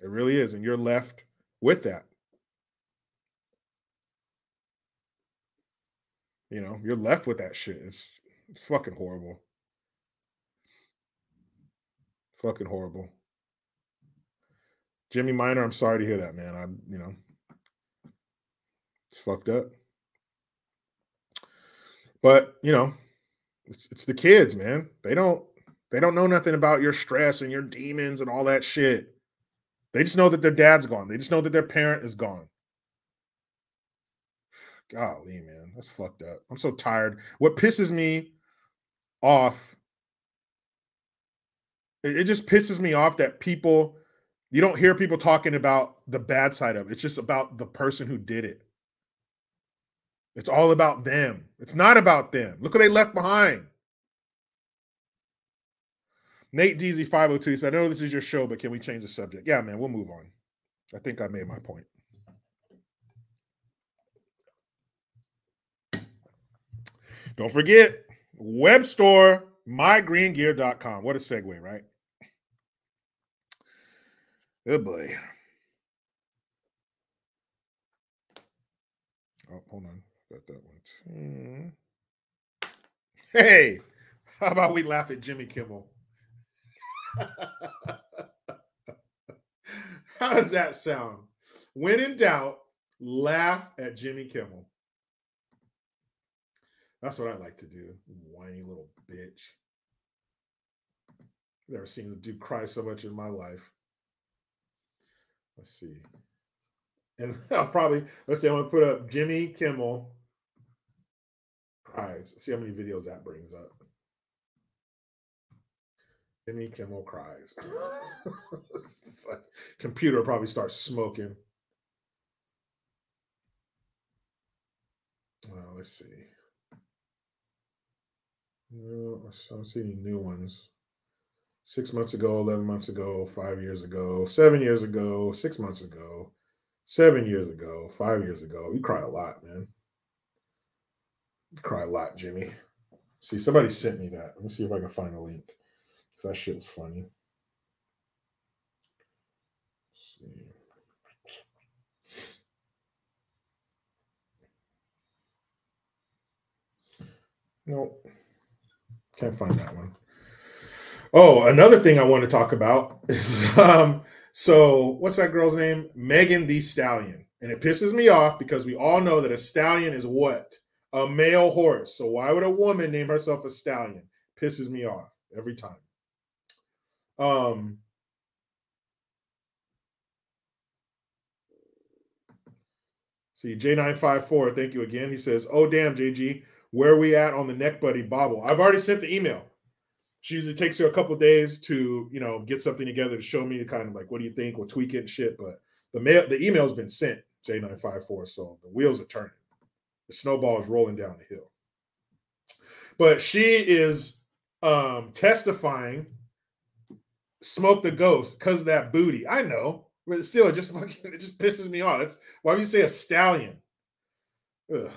It really is. And you're left with that. You know, you're left with that shit. It's, it's fucking horrible. Fucking horrible. Jimmy Miner, I'm sorry to hear that, man. I, you know, it's fucked up. But you know, it's it's the kids, man. They don't they don't know nothing about your stress and your demons and all that shit. They just know that their dad's gone. They just know that their parent is gone. Golly, man, that's fucked up. I'm so tired. What pisses me off, it, it just pisses me off that people, you don't hear people talking about the bad side of it. It's just about the person who did it. It's all about them. It's not about them. Look what they left behind. Nate DZ502 said, I know this is your show, but can we change the subject? Yeah, man, we'll move on. I think I made my point. Don't forget, web store, mygreengear.com. What a segue, right? Good boy. Oh, hold on. Got that one. too. Hey, how about we laugh at Jimmy Kimmel? how does that sound? When in doubt, laugh at Jimmy Kimmel. That's what I like to do. Whiny little bitch. Never seen the dude cry so much in my life. Let's see. And I'll probably let's see. I'm gonna put up Jimmy Kimmel cries. See how many videos that brings up. Jimmy Kimmel cries. Computer probably starts smoking. Well, let's see. No, I don't see any new ones. Six months ago, 11 months ago, five years ago, seven years ago, six months ago, seven years ago, five years ago. You cry a lot, man. You cry a lot, Jimmy. See, somebody sent me that. Let me see if I can find a link. Because that shit was funny. Let's see. Nope. Can't find that one. Oh, another thing I want to talk about is um, so what's that girl's name? Megan Thee Stallion. And it pisses me off because we all know that a stallion is what? A male horse. So why would a woman name herself a stallion? Pisses me off every time. Um See, J954, thank you again. He says, Oh, damn, JG, where are we at on the neck buddy bobble? I've already sent the email. She usually takes her a couple days to, you know, get something together to show me kind of like, what do you think? We'll tweak it and shit. But the mail, the email's been sent, J954. So the wheels are turning. The snowball is rolling down the hill. But she is um testifying, smoke the ghost because of that booty. I know, but still, it just fucking it just pisses me off. It's why would you say a stallion? Ugh.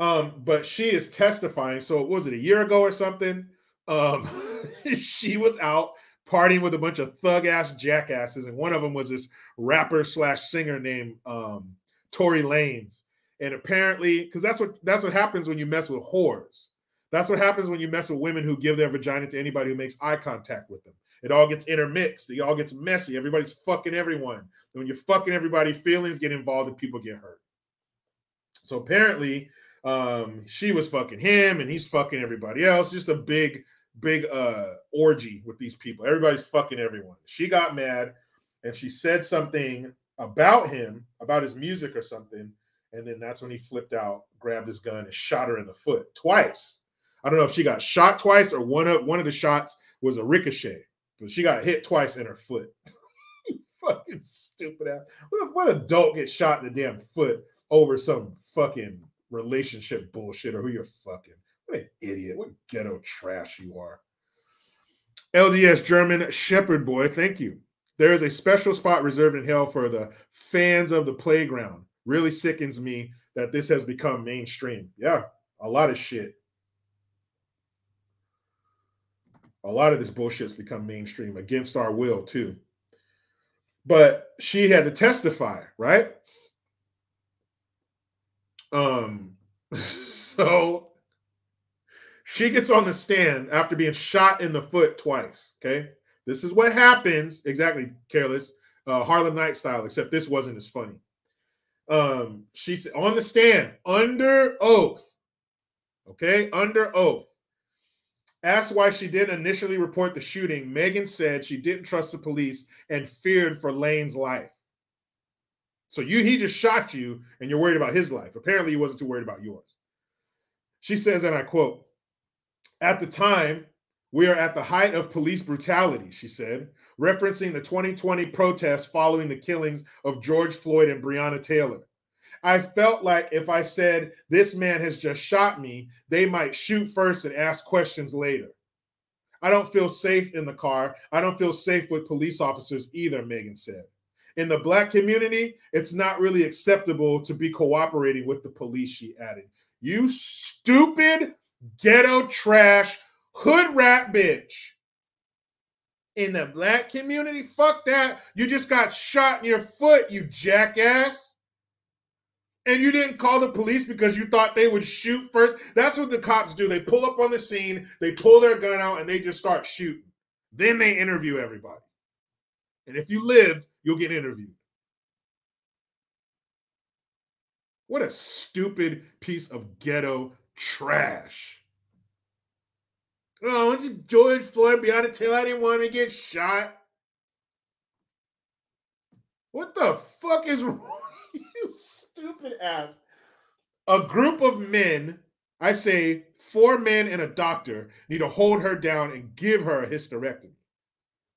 Um, but she is testifying. So was it a year ago or something? Um, she was out partying with a bunch of thug ass jackasses, and one of them was this rapper slash singer named um, Tory Lanez. And apparently, because that's what that's what happens when you mess with whores. That's what happens when you mess with women who give their vagina to anybody who makes eye contact with them. It all gets intermixed. It all gets messy. Everybody's fucking everyone. And when you're fucking everybody, feelings get involved and people get hurt. So apparently, um, she was fucking him and he's fucking everybody else. Just a big, big uh orgy with these people. Everybody's fucking everyone. She got mad and she said something about him, about his music or something. And then that's when he flipped out, grabbed his gun, and shot her in the foot twice. I don't know if she got shot twice or one of one of the shots was a ricochet, but she got hit twice in her foot. fucking stupid ass. What, what adult gets shot in the damn foot over some fucking relationship bullshit or who you're fucking? What an idiot. What ghetto trash you are. LDS German Shepherd Boy, thank you. There is a special spot reserved in hell for the fans of the playground. Really sickens me that this has become mainstream. Yeah, a lot of shit. A lot of this bullshit's become mainstream against our will, too. But she had to testify, right? Um, so she gets on the stand after being shot in the foot twice. Okay. This is what happens. Exactly, careless. Uh, Harlem Night style, except this wasn't as funny. Um, she's on the stand under oath. Okay, under oath. Asked why she didn't initially report the shooting, Megan said she didn't trust the police and feared for Lane's life. So you he just shot you and you're worried about his life. Apparently, he wasn't too worried about yours. She says, and I quote, at the time, we are at the height of police brutality, she said, referencing the 2020 protests following the killings of George Floyd and Breonna Taylor. I felt like if I said, This man has just shot me, they might shoot first and ask questions later. I don't feel safe in the car. I don't feel safe with police officers either, Megan said. In the black community, it's not really acceptable to be cooperating with the police, she added. You stupid ghetto trash hood rat bitch. In the black community, fuck that. You just got shot in your foot, you jackass. And you didn't call the police because you thought they would shoot first. That's what the cops do. They pull up on the scene, they pull their gun out, and they just start shooting. Then they interview everybody. And if you lived, you'll get interviewed. What a stupid piece of ghetto trash. Oh, George Floyd the tail. I didn't want him to get shot. What the fuck is wrong? you stupid ass. A group of men, I say four men and a doctor, need to hold her down and give her a hysterectomy.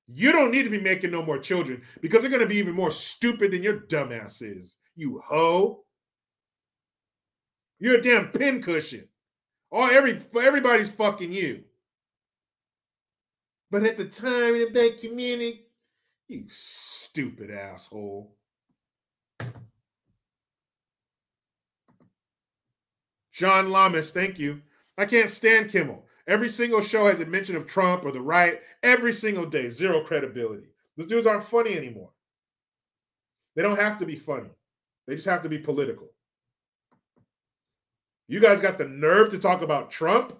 You don't need to be making no more children because they're going to be even more stupid than your dumbass is. You hoe. You're a damn pincushion. All every everybody's fucking you. But at the time in the community, you stupid asshole. John Lamas, thank you. I can't stand Kimmel. Every single show has a mention of Trump or the right every single day. Zero credibility. Those dudes aren't funny anymore. They don't have to be funny, they just have to be political. You guys got the nerve to talk about Trump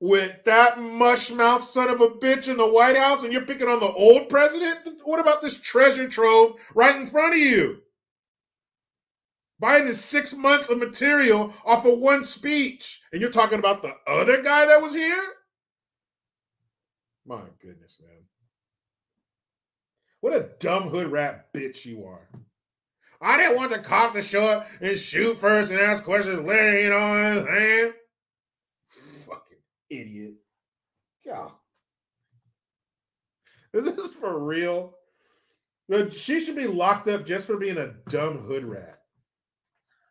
with that mushmouth son of a bitch in the White House and you're picking on the old president? What about this treasure trove right in front of you? Biden is six months of material off of one speech, and you're talking about the other guy that was here? My goodness, man. What a dumb hood rat bitch you are. I didn't want the cop to show up and shoot first and ask questions later, you know what I'm saying? Fucking idiot. God. Is this for real? She should be locked up just for being a dumb hood rat.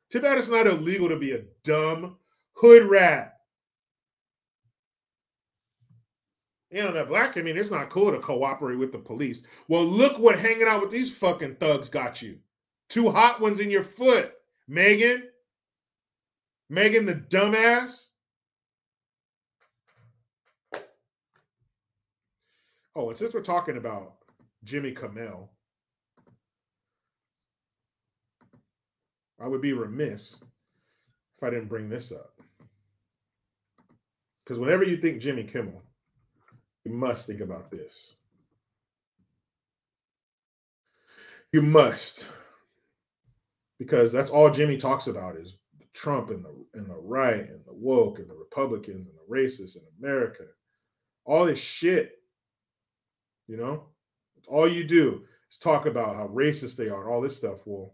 Too bad it's not illegal to be a dumb hood rat. You know, the black community, it's not cool to cooperate with the police. Well, look what hanging out with these fucking thugs got you. Two hot ones in your foot. Megan. Megan the dumbass. Oh, and since we're talking about Jimmy Kimmel, I would be remiss if I didn't bring this up. Because whenever you think Jimmy Kimmel, you must think about this. You must. Because that's all Jimmy talks about is Trump and the and the right and the woke and the Republicans and the racists in America. All this shit. You know? all you do is talk about how racist they are, all this stuff. Well,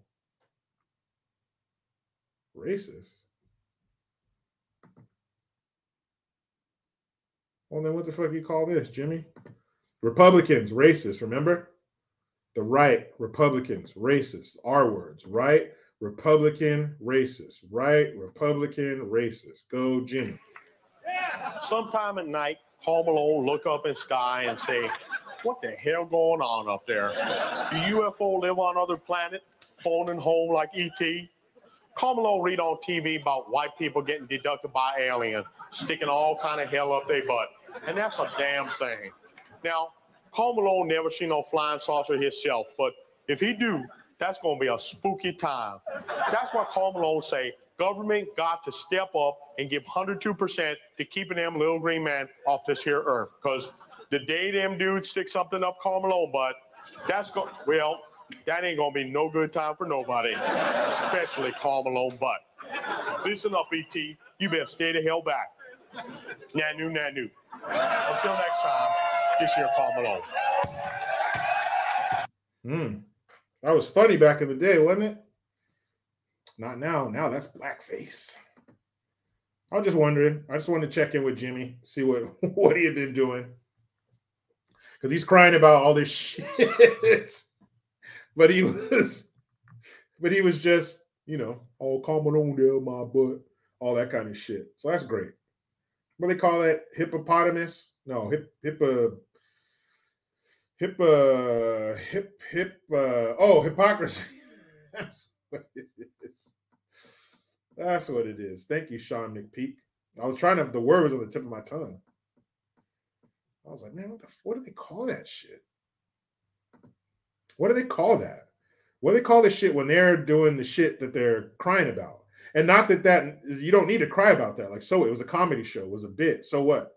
Racist. Well, then what the fuck you call this, Jimmy? Republicans, racist, remember? The right, Republicans, racist, R words, right? Republican, racist, right? Republican, racist. Go, Jimmy. Sometime at night, Karl Malone look up in sky and say, what the hell going on up there? Do UFO live on other planet, phoning home like ET? Along, read on TV about white people getting deducted by aliens, sticking all kind of hell up their butt. And that's a damn thing. Now, Karl Malone never seen no flying saucer himself, but if he do, that's to be a spooky time. That's why Karl Malone say government got to step up and give 102% to keeping them little green man off this here earth. Because the day them dudes stick something up Karl Malone, but that's go well, that ain't gonna be no good time for nobody, especially Karl Malone Butt. Listen up, ET. You better stay the hell back. Nanu, nanu. Until next time, this here Karl Malone. Hmm. That was funny back in the day, wasn't it? Not now. Now that's blackface. I was just wondering. I just wanted to check in with Jimmy, see what what he had been doing. Because he's crying about all this shit but he was, but he was just, you know, all coming on there, my butt, all that kind of shit. So that's great. What they call that? Hippopotamus? No, hip, hippo. Hip, uh, hip, hip, uh, oh, hypocrisy. That's what it is. That's what it is. Thank you, Sean McPeak. I was trying to, the word was on the tip of my tongue. I was like, man, what the, what do they call that shit? What do they call that? What do they call this shit when they're doing the shit that they're crying about? And not that that you don't need to cry about that. Like, so it was a comedy show, it was a bit. So what?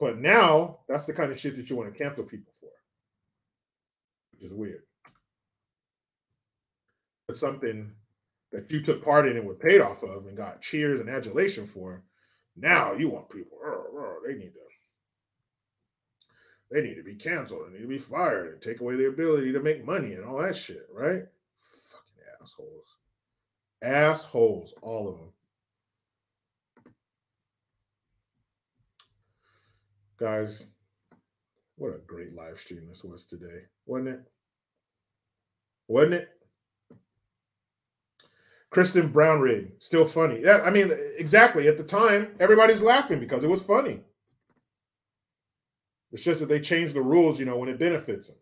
But now that's the kind of shit that you want to cancel people for, which is weird. But something that you took part in and were paid off of and got cheers and adulation for. Now you want people, oh, oh, they need to they need to be canceled They need to be fired and take away their ability to make money and all that shit, right? Fucking assholes. Assholes, all of them. Guys, what a great live stream this was today, wasn't it? Wasn't it? Kristen Brownrigg, still funny. Yeah, I mean, exactly. At the time, everybody's laughing because it was funny. It's just that they change the rules, you know, when it benefits them.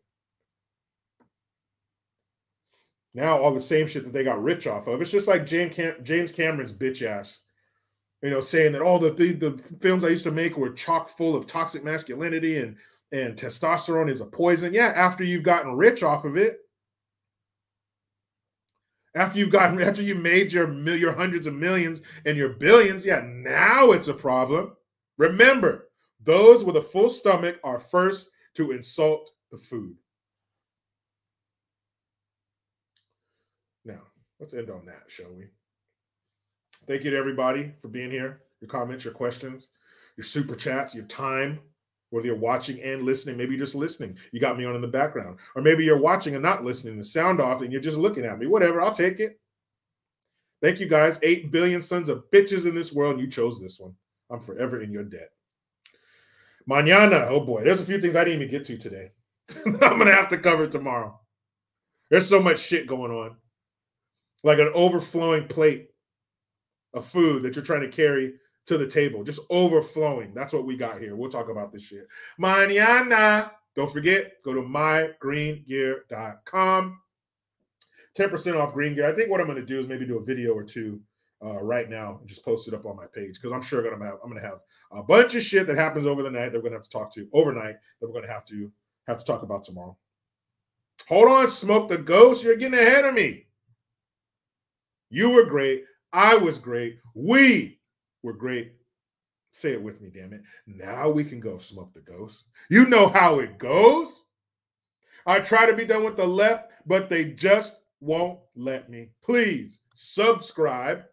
Now all the same shit that they got rich off of. It's just like James Cam- James Cameron's bitch ass, you know, saying that all the th- the films I used to make were chock full of toxic masculinity and and testosterone is a poison. Yeah, after you've gotten rich off of it, after you've gotten after you made your your hundreds of millions and your billions, yeah, now it's a problem. Remember, those with a full stomach are first to insult the food. Now, let's end on that, shall we? Thank you to everybody for being here. Your comments, your questions, your super chats, your time, whether you're watching and listening. Maybe you're just listening. You got me on in the background. Or maybe you're watching and not listening, the sound off, and you're just looking at me. Whatever, I'll take it. Thank you guys. Eight billion sons of bitches in this world, you chose this one. I'm forever in your debt. Mañana, oh boy, there's a few things I didn't even get to today. I'm gonna have to cover tomorrow. There's so much shit going on, like an overflowing plate of food that you're trying to carry to the table, just overflowing. That's what we got here. We'll talk about this shit. Mañana. Don't forget, go to mygreengear.com. 10% off green gear. I think what I'm going to do is maybe do a video or two uh, right now and just post it up on my page because I'm sure gonna have I'm gonna have a bunch of shit that happens over the night that we're gonna have to talk to overnight that we're gonna have to have to talk about tomorrow. Hold on, smoke the ghost. You're getting ahead of me. You were great. I was great. We were great. Say it with me, damn it. Now we can go smoke the ghost. You know how it goes. I try to be done with the left, but they just won't let me. Please subscribe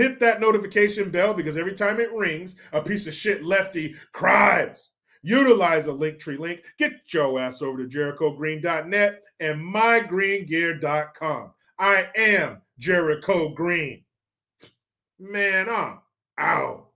Hit that notification bell because every time it rings, a piece of shit lefty cries. Utilize a Linktree link. Get your ass over to jerichogreen.net and mygreengear.com. I am Jericho Green. Man, I'm out.